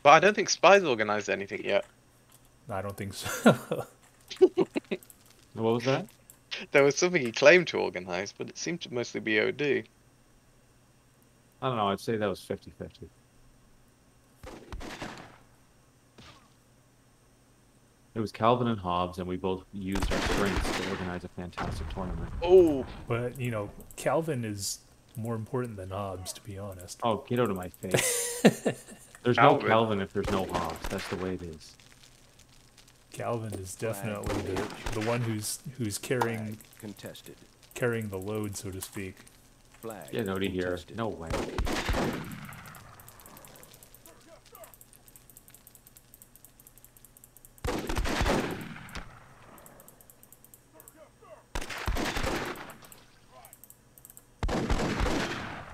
S1: But I don't think Spies organised anything yet.
S3: I don't think so.
S4: What was that?
S1: There was something he claimed to organise, but it seemed to mostly be OD.
S4: I don't know. I'd say that was 50 50. It was Calvin and Hobbes, and we both used our strengths to organize a fantastic tournament.
S1: Oh,
S3: but you know, Calvin is more important than Hobbes, to be honest.
S4: Oh, get out of my face. There's no
S1: Calvin.
S4: Calvin if there's no Hobbes. That's the way it is.
S3: Calvin is definitely the the one who's who's carrying
S6: Flag contested.
S3: carrying the load, so to speak.
S6: Flag
S4: Get Odie here. No way.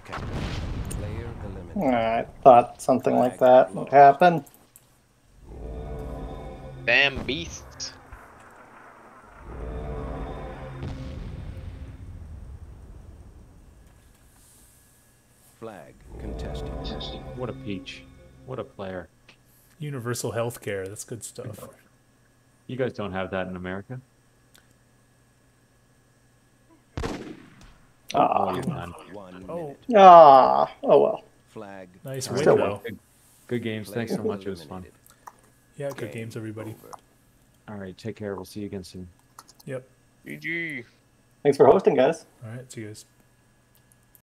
S6: Okay. Player eliminated.
S2: I thought something like that would happen.
S1: damn beasts!
S6: Flag contested.
S4: What a peach. What a player.
S3: Universal healthcare, that's good stuff.
S4: You guys don't have that in America?
S2: Ah,
S4: you're done.
S6: One
S3: Oh.
S6: minute.
S2: ah, oh well.
S6: Flag
S3: Nice
S4: All
S3: win,
S2: Still
S3: though.
S4: Good, good games. Thanks so much. It was fun.
S3: Yeah, good
S6: Game
S3: games, everybody.
S6: over.
S4: All right. Take care. We'll see you again soon.
S3: Yep.
S1: GG.
S2: Thanks for hosting, guys.
S3: All right, see you guys.